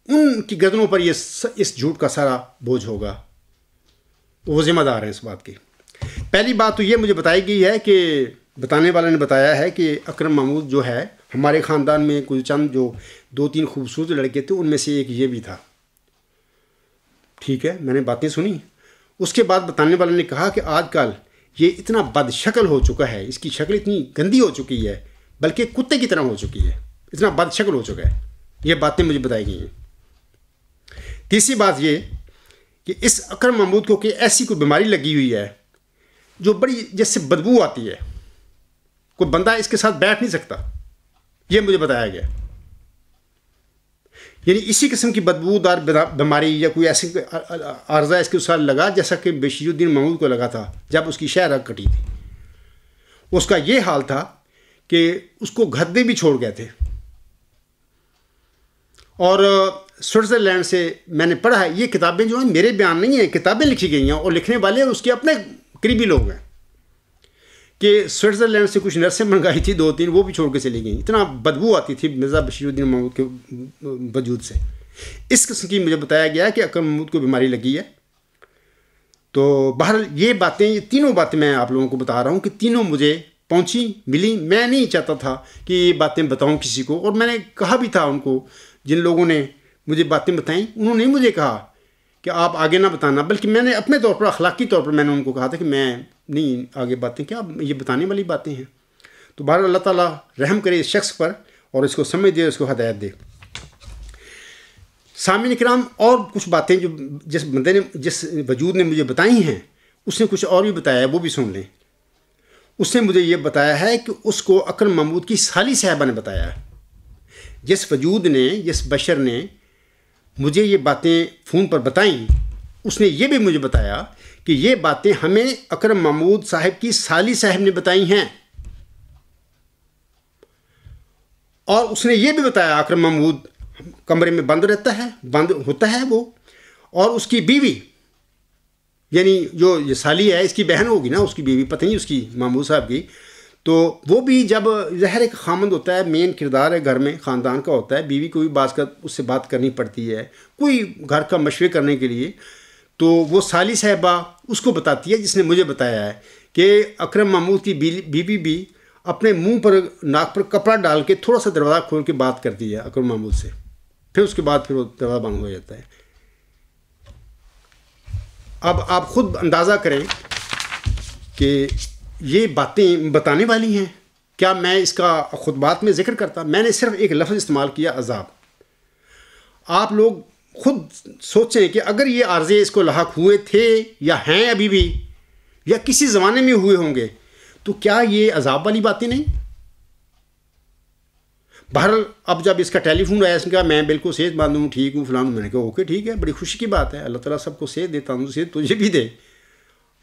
[SPEAKER 1] ان کی گردنوں پر یہ اس جھوٹ کا سارا بوجھ ہوگا۔ وہ ذمہ دار ہیں اس بات کی پہلی بات تو یہ مجھے بتائی گئی ہے کہ، بتانے والے نے بتایا ہے کہ اکرم محمود جو ہے، ہمارے خاندان میں کچھ چند جو دو تین خوبصورت لڑکے تھے، ان میں سے ایک یہ بھی تھا۔ ٹھیک ہے، میں نے باتیں سنی اس کے بعد بتانے والے نے کہا کہ آج کل یہ اتنا بد شکل ہو چکا ہے، اس کی شکل اتنی گندی ہو چکی ہے، بلکہ کتے کی طرح ہو چکی ہے۔ اتنا بد شکل ہو چکا ہے۔ یہ باتیں مجھے بتائی گئی ہیں۔ تیسری بات یہ کہ اس اکرم محمود کو کہ ایسی کوئی بیماری لگی ہوئی ہے جو بڑی جیسے بدبو آتی ہے۔ کوئی بندہ اس کے ساتھ بیٹھ نہیں سکتا۔ یہ مجھے بتایا گیا۔ یعنی اسی قسم کی بدبودار بیماری یا کوئی ایسی عارضہ اس کے ساتھ لگا جیسا کہ بشیر الدین محمود کو لگا تھا جب اس کی شہر کٹی تھی۔ اس کا یہ حال تھا کہ اس کو گھدے بھی چھوڑ گئے تھے۔ اور سوئٹزرلینڈ سے میں نے پڑھا ہے، یہ کتابیں جو ہیں، میرے بیان نہیں ہیں، کتابیں لکھی گئی ہیں اور لکھنے والے اس کے اپنے قریبی لوگ ہیں۔ کہ سوئٹزرلینڈ سے کچھ نرسیں منگائی تھی دو تین، وہ بھی چھوڑ کے چلی گئیں۔ اتنا بدبو آتی تھی مرزا بشیر الدین محمود کے وجود سے۔ اس قسم کی مجھے بتایا گیا کہ اکرم محمود کو بیماری لگی ہے۔ تو بہرحال یہ باتیں، یہ تینوں باتیں میں آپ لوگوں کو بتا رہا ہوں کہ تینوں مجھے پہنچی، ملی۔ میں نہیں چاہتا تھا کہ یہ باتیں بتاؤں کسی کو، اور میں نے کہا بھی تھا ان کو، جن لوگوں نے مجھے باتیں بتائیں، انہوں نے مجھے کہا کہ آپ آگے نہ بتانا، بلکہ میں نے اپنے طور پر، اخلاقی طور پر میں نے ان کو کہا تھا کہ میں نہیں آگے باتیں کیا یہ بتانے والی باتیں ہیں۔ تو بہر اللہ تعالیٰ رحم کرے اس شخص پر اور اس کو سمجھ دے، اس کو ہدایت دے۔ سامع کرام، اور کچھ باتیں جو جس بندے نے، جس وجود نے مجھے بتائی ہیں، اس نے کچھ اور بھی بتایا ہے، وہ بھی سن لیں۔ اس نے مجھے یہ بتایا ہے کہ اس کو اکرم محمود کی سالی صاحبہ نے بتایا ہے۔ جس وجود نے، جس بشر نے مجھے یہ باتیں فون پر بتائیں۔ اس نے یہ بھی مجھے بتایا کہ یہ باتیں ہمیں اکرم محمود صاحب کی سالی صاحب نے بتائی ہیں۔ اور اس نے یہ بھی بتایا اکرم محمود کمرے میں بند رہتا ہے، بند ہوتا ہے وہ۔ اور اس کی بیوی یعنی جو یہ سالی ہے، اس کی بہن ہوگی نا، اس کی بیوی، پتہ نہیں اس کی محمود صاحب کی۔ تو وہ بھی جب زہر ایک خامند ہوتا ہے مین کردار ہے گھر میں، خاندان کا ہوتا ہے، بیوی کو بھی بعض کا اس سے بات کرنی پڑتی ہے، کوئی گھر کا مشورے کرنے کے لیے، تو وہ سالی صاحبہ اس کو بتاتی ہے، جس نے مجھے بتایا ہے کہ اکرم محمود کی بیوی بھی اپنے منہ پر، ناک پر کپڑا ڈال کے تھوڑا سا دروازہ کھول کے بات کرتی ہے اکرم محمود سے۔ پھر اس کے بعد پھر وہ دروازہ بند ہو جاتا ہے۔ اب آپ خود اندازہ کریں کہ یہ باتیں بتانے والی ہیں۔ کیا میں اس کا خطبات میں ذکر کرتا؟ میں نے صرف ایک لفظ استعمال کیا، عذاب۔ آپ لوگ خود سوچیں کہ اگر یہ عارضے اس کو لاحق ہوئے تھے یا ہیں ابھی بھی یا کسی زمانے میں ہوئے ہوں گے، تو کیا یہ عذاب والی باتیں نہیں؟ بہرحال اب جب اس کا ٹیلی فون آیا، اس نے کہا، میں بالکل صحت مند ہوں، ٹھیک ہوں، فلاں میں نے کہا، اوکے، ٹھیک ہے، بڑی خوشی کی بات ہے۔ اللہ تعالیٰ سب کو صحت دیتا ہوں صحت تجھے بھی دے۔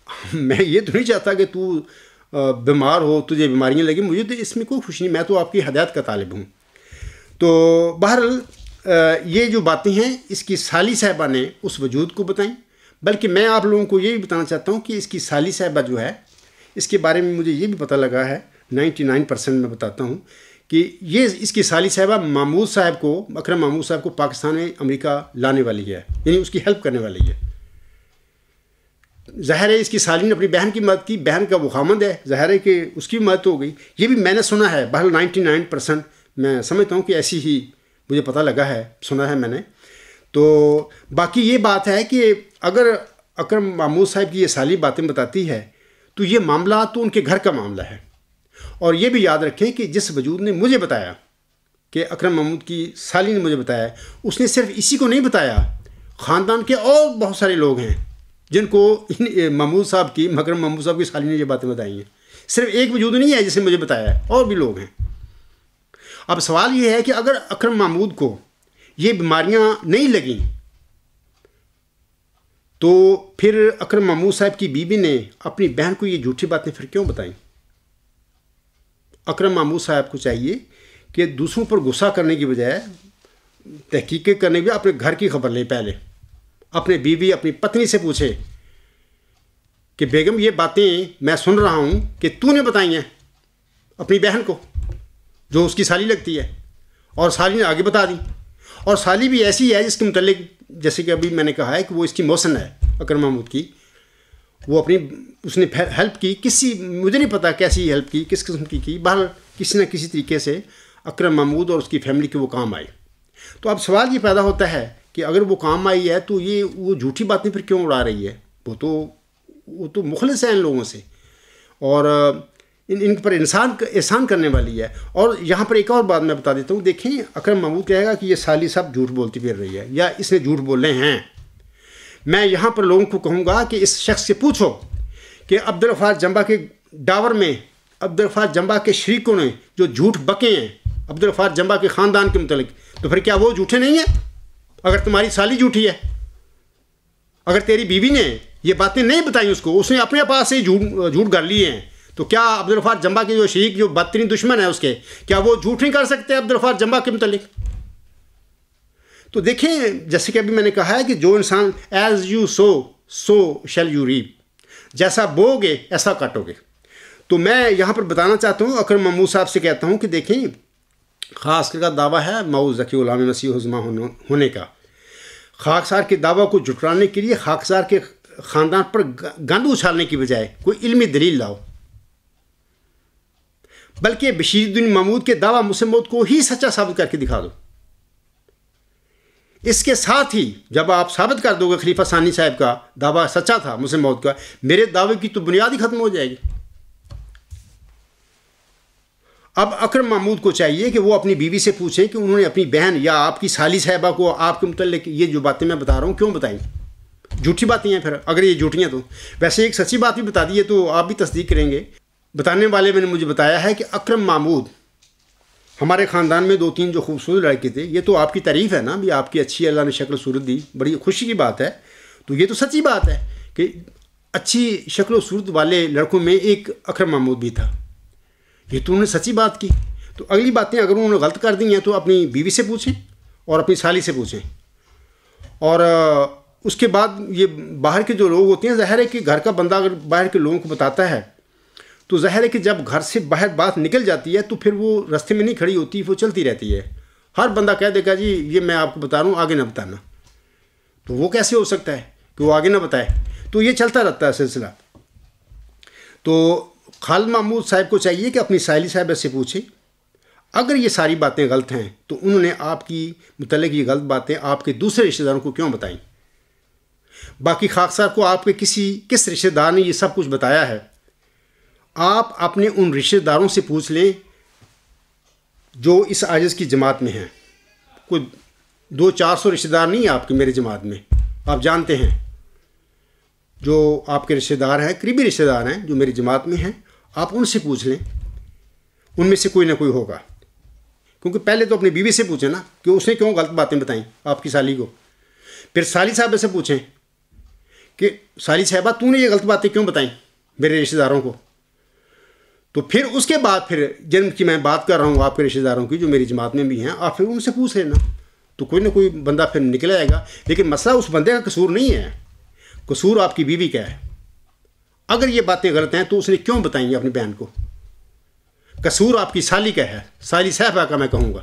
[SPEAKER 1] میں یہ تو نہیں چاہتا کہ تو بیمار ہو، تجھے بیماریاں لگیں، مجھے تو اس میں کوئی خوشی نہیں، میں تو آپ کی ہدایت کا طالب ہوں۔ تو بہرحال یہ جو باتیں ہیں، اس کی سالی صاحبہ نے اس وجود کو بتائیں۔ بلکہ میں آپ لوگوں کو یہ بھی بتانا چاہتا ہوں کہ اس کی سالی صاحبہ جو ہے، اس کے بارے میں مجھے یہ بھی پتہ لگا ہے، نائنٹی نائن پرسینٹ میں بتاتا ہوں کہ یہ اس کی سالی صاحبہ محمود صاحب کو، اکرم محمود صاحب کو پاکستان، امریکہ لانے والی ہے یعنی اس کی ہیلپ کرنے والی ہے۔ ظاہر ہے اس کی سالین نے اپنی بہن کی مدد کی، بہن کا وہ ہے، ظاہر ہے کہ اس کی بھی مدد ہو گئی۔ یہ بھی میں نے سنا ہے، بہرحال نائنٹی نائن پرسینٹ میں سمجھتا ہوں کہ ایسی ہی مجھے پتہ لگا ہے، سنا ہے میں نے۔ تو باقی یہ بات ہے کہ اگر اکرم محمود صاحب کی یہ سالی باتیں بتاتی ہے، تو یہ معاملہ تو ان کے گھر کا معاملہ ہے۔ اور یہ بھی یاد رکھیں کہ جس وجود نے مجھے بتایا کہ اکرم محمود کی سالی نے مجھے بتایا، اس نے صرف اسی کو نہیں بتایا، خاندان کے اور بہت سارے لوگ ہیں۔ جن کو محمود صاحب کی مکرم محمود صاحب کی سالی نے یہ باتیں بتائی ہیں۔ صرف ایک وجود نہیں ہے جس نے مجھے بتایا ہے، اور بھی لوگ ہیں۔ اب سوال یہ ہے کہ اگر اکرم محمود کو یہ بیماریاں نہیں لگیں، تو پھر اکرم محمود صاحب کی بیوی نے اپنی بہن کو یہ جھوٹی باتیں پھر کیوں بتائیں؟ اکرم محمود صاحب کو چاہیے کہ دوسروں پر غصہ کرنے کی بجائے تحقیقیں کرنے بھی اپنے گھر کی خبر لیں پہلے۔ اپنے بیوی، اپنی پتنی سے پوچھے کہ بیگم، یہ باتیں میں سن رہا ہوں کہ تو نے بتائی ہیں اپنی بہن کو، جو اس کی سالی لگتی ہے۔ اور سالی نے آگے بتا دی۔ اور سالی بھی ایسی ہے جس کے متعلق، جیسے کہ ابھی میں نے کہا ہے کہ وہ اس کی موسن ہے، اکرم محمود کی۔ وہ اپنی، اس نے ہیلپ کی، کسی، مجھے نہیں پتا کیسی ہیلپ کی، کس قسم کی کی۔ باہر کسی نہ کسی طریقے سے اکرم محمود اور اس کی فیملی کے وہ کام آئے۔ تو اب سوال یہ پیدا ہوتا ہے کہ اگر وہ کام آئی ہے تو یہ وہ جھوٹی باتیں پھر کیوں اڑا رہی ہے؟ وہ تو وہ تو مخلص ہیں ان لوگوں سے۔ اور ان ان پر انسان احسان کرنے والی ہے۔ اور یہاں پر ایک اور بات میں بتا دیتا ہوں۔ دیکھیں، اکرم محمود کہے گا کہ یہ سالی صاحب جھوٹ بولتی پھر رہی ہے یا اس نے جھوٹ بولے ہیں۔ میں یہاں پر لوگوں کو کہوں گا کہ اس شخص سے پوچھو کہ عبدالفار جمبا کے ڈاور میں عبدالفار جمبا کے شریکوں نے جو جھوٹ بکے ہیں عبدالفار جمبا کے خاندان کے متعلق، تو پھر کیا وہ جھوٹے نہیں ہیں؟ اگر تمہاری سالی جھوٹی ہے، اگر تیری بیوی نے یہ باتیں نہیں بتائیں اس کو، اس نے اپنے پاس سے جھوٹ جھوٹ کر لیے ہیں تو کیا عبدالفار جمبا کے جو شریک، جو بدترین دشمن ہے اس کے، کیا وہ جھوٹ نہیں کر سکتے عبدالفار جمبا کے متعلق؟ تو دیکھیں، جیسے کہ ابھی میں نے کہا ہے کہ جو انسان as you sow so shall you reap جیسا بو گے، ایسا کاٹو گے۔ تو میں یہاں پر بتانا چاہتا ہوں، اکرم محمود صاحب سے کہتا ہوں کہ دیکھیں خاص کر کا دعویٰ ہے مئو ذکی علام مسیح حضمہ ہونے کا۔ خاکسار کے دعویٰ کو جٹرانے کے لیے خاکسار کے خاندان پر گند اچھالنے کی بجائے کوئی علمی دلیل لاؤ۔ بلکہ بشیر الدین محمود کے دعویٰ مسمود کو ہی سچا ثابت کر کے دکھا دو۔ اس کے ساتھ ہی جب آپ ثابت کر دو گے خلیفہ ثانی صاحب کا دعویٰ سچا تھا مسلم موت کا، میرے دعوے کی تو بنیاد ہی ختم ہو جائے گی۔ اب اکرم محمود کو چاہیے کہ وہ اپنی بیوی سے پوچھیں کہ انہوں نے اپنی بہن یا آپ کی سالی صاحبہ کو آپ کے متعلق یہ جو باتیں میں بتا رہا ہوں کیوں بتائیں؟ جھوٹی باتیں ہیں پھر، اگر یہ جھوٹیاں تو۔ ویسے ایک سچی بات بھی بتا دی ہے تو آپ بھی تصدیق کریں گے۔ بتانے والے میں نے مجھے بتایا ہے کہ اکرم محمود، ہمارے خاندان میں دو تین جو خوبصورت لڑکے تھے، یہ تو آپ کی تعریف ہے نا بھی آپ کی اچھی اللہ نے شکل صورت دی، بڑی خوشی کی بات ہے۔ تو یہ تو سچی بات ہے کہ اچھی شکل و صورت والے لڑکوں میں ایک اکرم محمود بھی تھا۔ یہ تو انہوں نے سچی بات کی۔ تو اگلی باتیں اگر انہوں نے غلط کر دی ہیں تو اپنی بیوی سے پوچھیں اور اپنی سالی سے پوچھیں۔ اور اس کے بعد یہ باہر کے جو لوگ ہوتے ہیں، ظاہر ہے کہ گھر کا بندہ اگر باہر کے لوگوں کو بتاتا ہے، تو ظاہر ہے کہ جب گھر سے باہر بات نکل جاتی ہے، تو پھر وہ رستے میں نہیں کھڑی ہوتی، وہ چلتی رہتی ہے۔ ہر بندہ کہہ دے گا جی یہ میں آپ کو بتا رہا ہوں، آگے نہ بتانا۔ تو وہ کیسے ہو سکتا ہے کہ وہ آگے نہ بتائے؟ تو یہ چلتا رہتا ہے سلسلہ۔ تو خالد محمود صاحب کو چاہیے کہ اپنی ساحلی صاحب سے پوچھیں اگر یہ ساری باتیں غلط ہیں، تو انہوں نے آپ کی متعلق یہ غلط باتیں آپ کے دوسرے رشتہ داروں کو کیوں بتائیں؟ باقی خاکسار کو آپ کے کسی، کس رشتہ دار نے یہ سب کچھ بتایا ہے؟ آپ اپنے ان رشتہ داروں سے پوچھ لیں جو اس آجز کی جماعت میں ہیں۔ کوئی دو چار سو رشتہ دار نہیں ہیں آپ کے میرے جماعت میں۔ آپ جانتے ہیں۔ جو آپ کے رشتہ دار ہیں، قریبی رشتہ دار ہیں جو میری جماعت میں ہیں۔ آپ ان سے پوچھ لیں، ان میں سے کوئی نہ کوئی ہوگا۔ کیونکہ پہلے تو اپنی بیوی سے پوچھیں نا کہ اس نے کیوں غلط باتیں بتائیں آپ کی سالی کو۔ پھر سالی صاحبہ سے پوچھیں کہ سالی صاحبہ، تو نے یہ غلط باتیں کیوں بتائیں میرے رشتہ داروں کو؟ تو پھر اس کے بعد پھر جن کی میں بات کر رہا ہوں، آپ کے رشتہ داروں کی جو میری جماعت میں بھی ہیں، آپ پھر ان سے پوچھ لینا۔ تو کوئی نہ کوئی بندہ پھر نکل آئے گا۔ لیکن مسئلہ اس بندے کا قصور نہیں ہے۔ قصور آپ کی بیوی کا ہے۔ اگر یہ باتیں غلط ہیں، تو اس نے کیوں بتائیں اپنی بہن کو؟ قصور آپ کی سالی کا ہے، سالی صاحبہ کا میں کہوں گا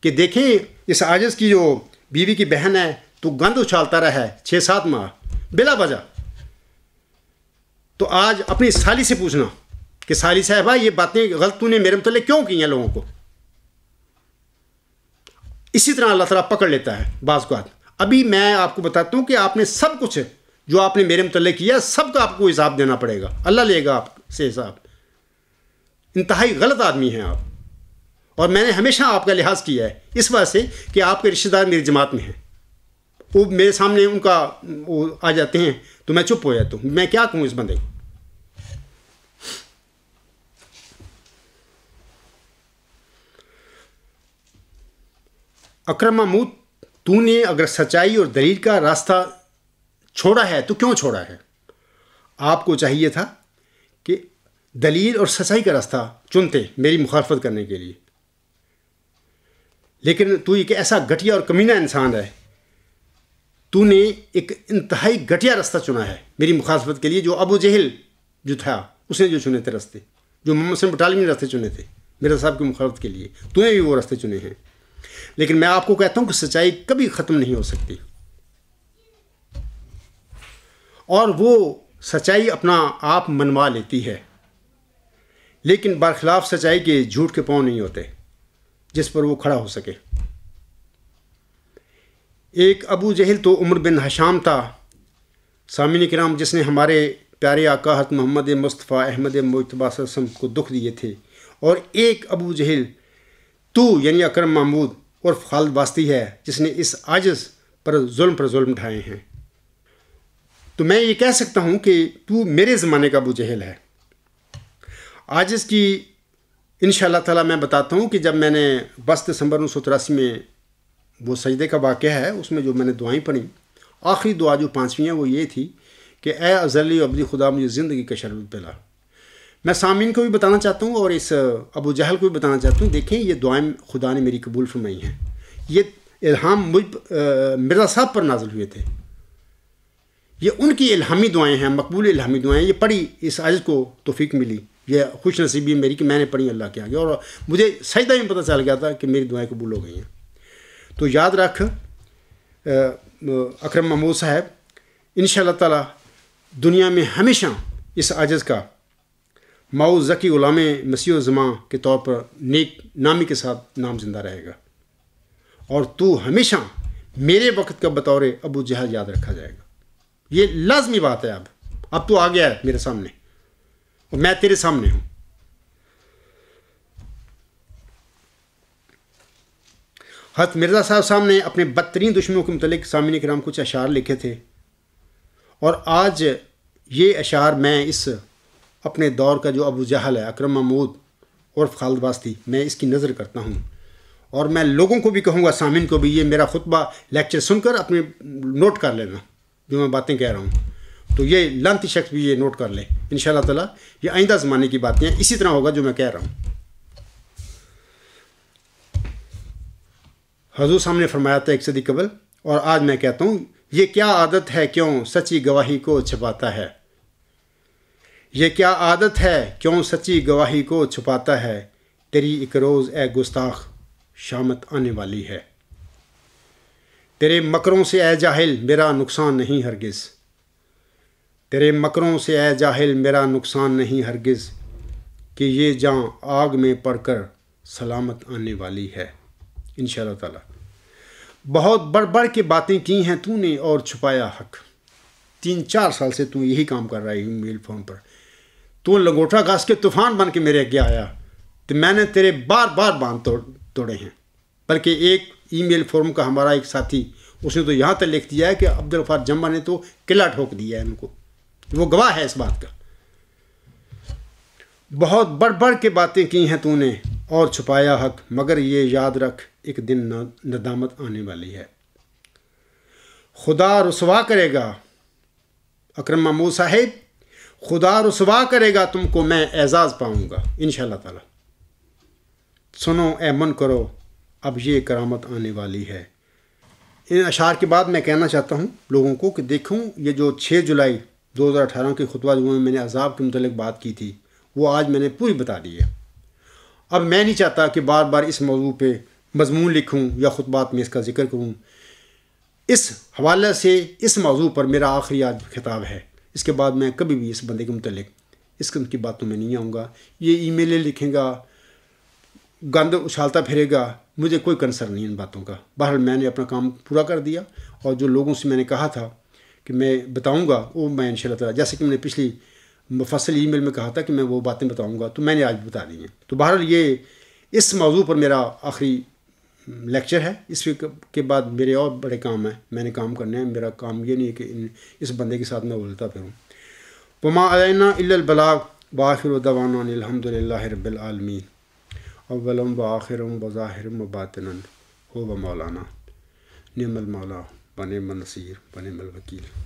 [SPEAKER 1] کہ دیکھیں، اس عاجز کی جو بیوی کی بہن ہے، تو گند اچھالتا رہا ہے، چھ سات ماہ، بلا وجہ۔ تو آج اپنی سالی سے پوچھنا کہ سالی صاحبہ، یہ باتیں غلط تو نے میرے متعلق کیوں کی ہیں لوگوں کو؟ اسی طرح اللہ تعالیٰ پکڑ لیتا ہے بعض کو ابھی میں آپ کو بتاتا ہوں کہ آپ نے سب کچھ جو آپ نے میرے متعلق کیا، سب کا آپ کو حساب دینا پڑے گا۔ اللہ لے گا آپ سے حساب۔ انتہائی غلط آدمی ہیں آپ۔ اور میں نے ہمیشہ آپ کا لحاظ کیا ہے۔ اس وجہ سے کہ آپ کے رشتہ دار میری جماعت میں ہیں۔ وہ میرے سامنے ان کا، وہ آ جاتے ہیں تو میں چپ ہو جاتا ہوں۔ میں کیا کہوں اس بندے کو؟ اکرم محمود، تو نے اگر سچائی اور دلیل کا راستہ چھوڑا ہے تو کیوں چھوڑا ہے؟ آپ کو چاہیے تھا کہ دلیل اور سچائی کا راستہ چنتے میری مخالفت کرنے کے لیے۔ لیکن تو ایک ایسا گھٹیا اور کمینہ انسان ہے۔ تو نے ایک انتہائی گھٹیا راستہ چنا ہے میری مخالفت کے لیے جو ابو جہل جو تھا، اس نے جو چنے تھے راستے۔ جو محمد سلم بٹالوی نے راستے چنے تھے میرا صاحب کی مخالفت کے لیے۔ تو نے بھی وہ راستے چنے ہیں۔ لیکن میں آپ کو کہتا ہوں کہ سچائی کبھی ختم نہیں ہو سکتی۔ اور وہ سچائی اپنا آپ منوا لیتی ہے۔ لیکن برخلاف سچائی کے جھوٹ کے پاؤں نہیں ہوتے، جس پر وہ کھڑا ہو سکے۔ ایک ابو جہل تو عمر بن حشام تھا۔ سامعین کرام، جس نے ہمارے پیارے آقا محمد مصطفیٰ احمد مجتبہ وسلم کو دکھ دیے تھے۔ اور ایک ابو جہل تو یعنی اکرم محمود اور خالد واسطی ہے، جس نے اس عاجز پر ظلم پر ظلم ڈھائے ہیں۔ تو میں یہ کہہ سکتا ہوں کہ تو میرے زمانے کا ابو جہل ہے۔ عاجز کی ان شاء اللہ تعالیٰ میں بتاتا ہوں کہ جب میں نے بس دسمبر انیس سو تراسی میں وہ سجدے کا واقعہ ہے، اس میں جو میں نے دعائیں پڑھیں، آخری دعا جو پانچویں ہیں وہ یہ تھی کہ اے ازلی ابدی خدا مجھے زندگی کا شربت پلا میں سامعین کو بھی بتانا چاہتا ہوں اور اس ابو جہل کو بھی بتانا چاہتا ہوں، دیکھیں یہ دعائیں خدا نے میری قبول فرمائی ہیں۔ یہ الہام مجھ مرزا صاحب پر نازل ہوئے تھے۔ یہ ان کی الہامی دعائیں ہیں، مقبول الہامی دعائیں یہ پڑھی، اس عاجز کو توفیق ملی۔ یہ خوش نصیبی میری کہ میں نے پڑھی اللہ کے آگے۔ اور مجھے سجدہ میں پتہ چل گیا تھا کہ میری دعائیں قبول ہو گئی ہیں۔ تو یاد رکھ اکرم محمود صاحب ان شاء اللہ تعالیٰ دنیا میں ہمیشہ اس عاجز کا ماؤ ذکی غلام مسیح و زماں کے طور پر نیک نامی کے ساتھ نام زندہ رہے گا۔ اور تو ہمیشہ میرے وقت کا بطور ابو جہل یاد رکھا جائے گا۔ یہ لازمی بات ہے اب۔ اب تو آ گیا ہے میرے سامنے۔ اور میں تیرے سامنے ہوں۔ حضرت مرزا صاحب صاحب نے اپنے بدترین دشمنوں کے متعلق سامعین کرام کچھ اشعار لکھے تھے۔ اور آج یہ اشعار میں اس اپنے دور کا جو ابو جہل ہے، اکرم محمود اور خالد واسطی میں اس کی نظر کرتا ہوں۔ اور میں لوگوں کو بھی کہوں گا، سامعین کو بھی، یہ میرا خطبہ، لیکچر سن کر اپنے نوٹ کر لینا۔ جو میں باتیں کہہ رہا ہوں۔ تو یہ لانتی شخص بھی یہ نوٹ کر لے ان شاء اللہ تعالیٰ یہ آئندہ زمانے کی باتیں ہیں۔ اسی طرح ہوگا جو میں کہہ رہا ہوں۔ حضور صاحب نے فرمایا تھا ایک صدی قبل، اور آج میں کہتا ہوں، یہ کیا عادت ہے کیوں سچی گواہی کو چھپاتا ہے؟ یہ کیا عادت ہے کیوں سچی گواہی کو چھپاتا ہے؟ تیری ایک روز اے گستاخ شامت آنے والی ہے۔ تیرے مکروں سے اے جاہل میرا نقصان نہیں ہرگز۔ تیرے مکروں سے اے جاہل میرا نقصان نہیں ہرگز کہ یہ جاں آگ میں پڑ کر سلامت آنے والی ہے۔ ان شاء اللہ تعالیٰ۔ بہت بڑھ بڑھ کے باتیں کی ہیں تو نے اور چھپایا حق۔ تین چار سال سے تو یہی کام کر رہا ہے میل فون پر۔ تو لنگوٹا گھاس کے طوفان بن کے میرے اگے آیا۔ تو میں نے تیرے بار بار باندھ توڑ توڑے ہیں۔ بلکہ ایک ای میل فارم کا ہمارا ایک ساتھی، اس نے تو یہاں تک لکھ دیا ہے کہ عبد الفار جمع نے تو قلعہ ٹھوک دیا ہے ان کو۔ وہ گواہ ہے اس بات کا۔ بہت بڑھ بڑھ کے باتیں کی ہیں تو نے، اور چھپایا حق، مگر یہ یاد رکھ، ایک دن ندامت آنے والی ہے۔ خدا رسوا کرے گا۔ اکرم محمود صاحب، خدا رسوا کرے گا تم کو، میں اعزاز پاؤں گا ان شاء اللہ تعالیٰ۔ سنو، اے من کرو اب یہ کرامت آنے والی ہے۔ ان اشعار کے بعد میں کہنا چاہتا ہوں لوگوں کو کہ دیکھوں یہ جو چھ جولائی دو ہزار اٹھارہ کے خطبہ جو میں نے عذاب کے متعلق بات کی تھی، وہ آج میں نے پوری بتا دی ہے۔ اب میں نہیں چاہتا کہ بار بار اس موضوع پہ مضمون لکھوں یا خطبات میں اس کا ذکر کروں۔ اس حوالے سے اس موضوع پر میرا آخری آج خطاب ہے۔ اس کے بعد میں کبھی بھی اس بندے کے متعلق اس قسم کی باتوں میں نہیں آؤں گا۔ یہ ای میلیں لکھیں گا، گند اچھالتا پھرے گا مجھے کوئی کنسر نہیں ان باتوں کا۔ بہرحال میں نے اپنا کام پورا کر دیا اور جو لوگوں سے میں نے کہا تھا کہ میں بتاؤں گا، وہ میں ان شاء اللہ تعالیٰ، جیسے کہ میں نے پچھلی مفصل ای میل میں کہا تھا کہ میں وہ باتیں بتاؤں گا، تو میں نے آج بتا دی ہیں۔ تو بہرحال یہ اس موضوع پر میرا آخری لیکچر ہے۔ اس کے بعد میرے اور بڑے کام ہیں، میں نے کام کرنے ہیں۔ میرا کام یہ نہیں ہے کہ اس بندے کے ساتھ میں بولتا پھروں۔ پما علینا البلاغ باخر و دوان الحمد للہ رب العالمین اولم و آخرم و ظاہرم و باطن ہو و مولانا، نعم المولا و نعم النصیر و نعم الوکیل.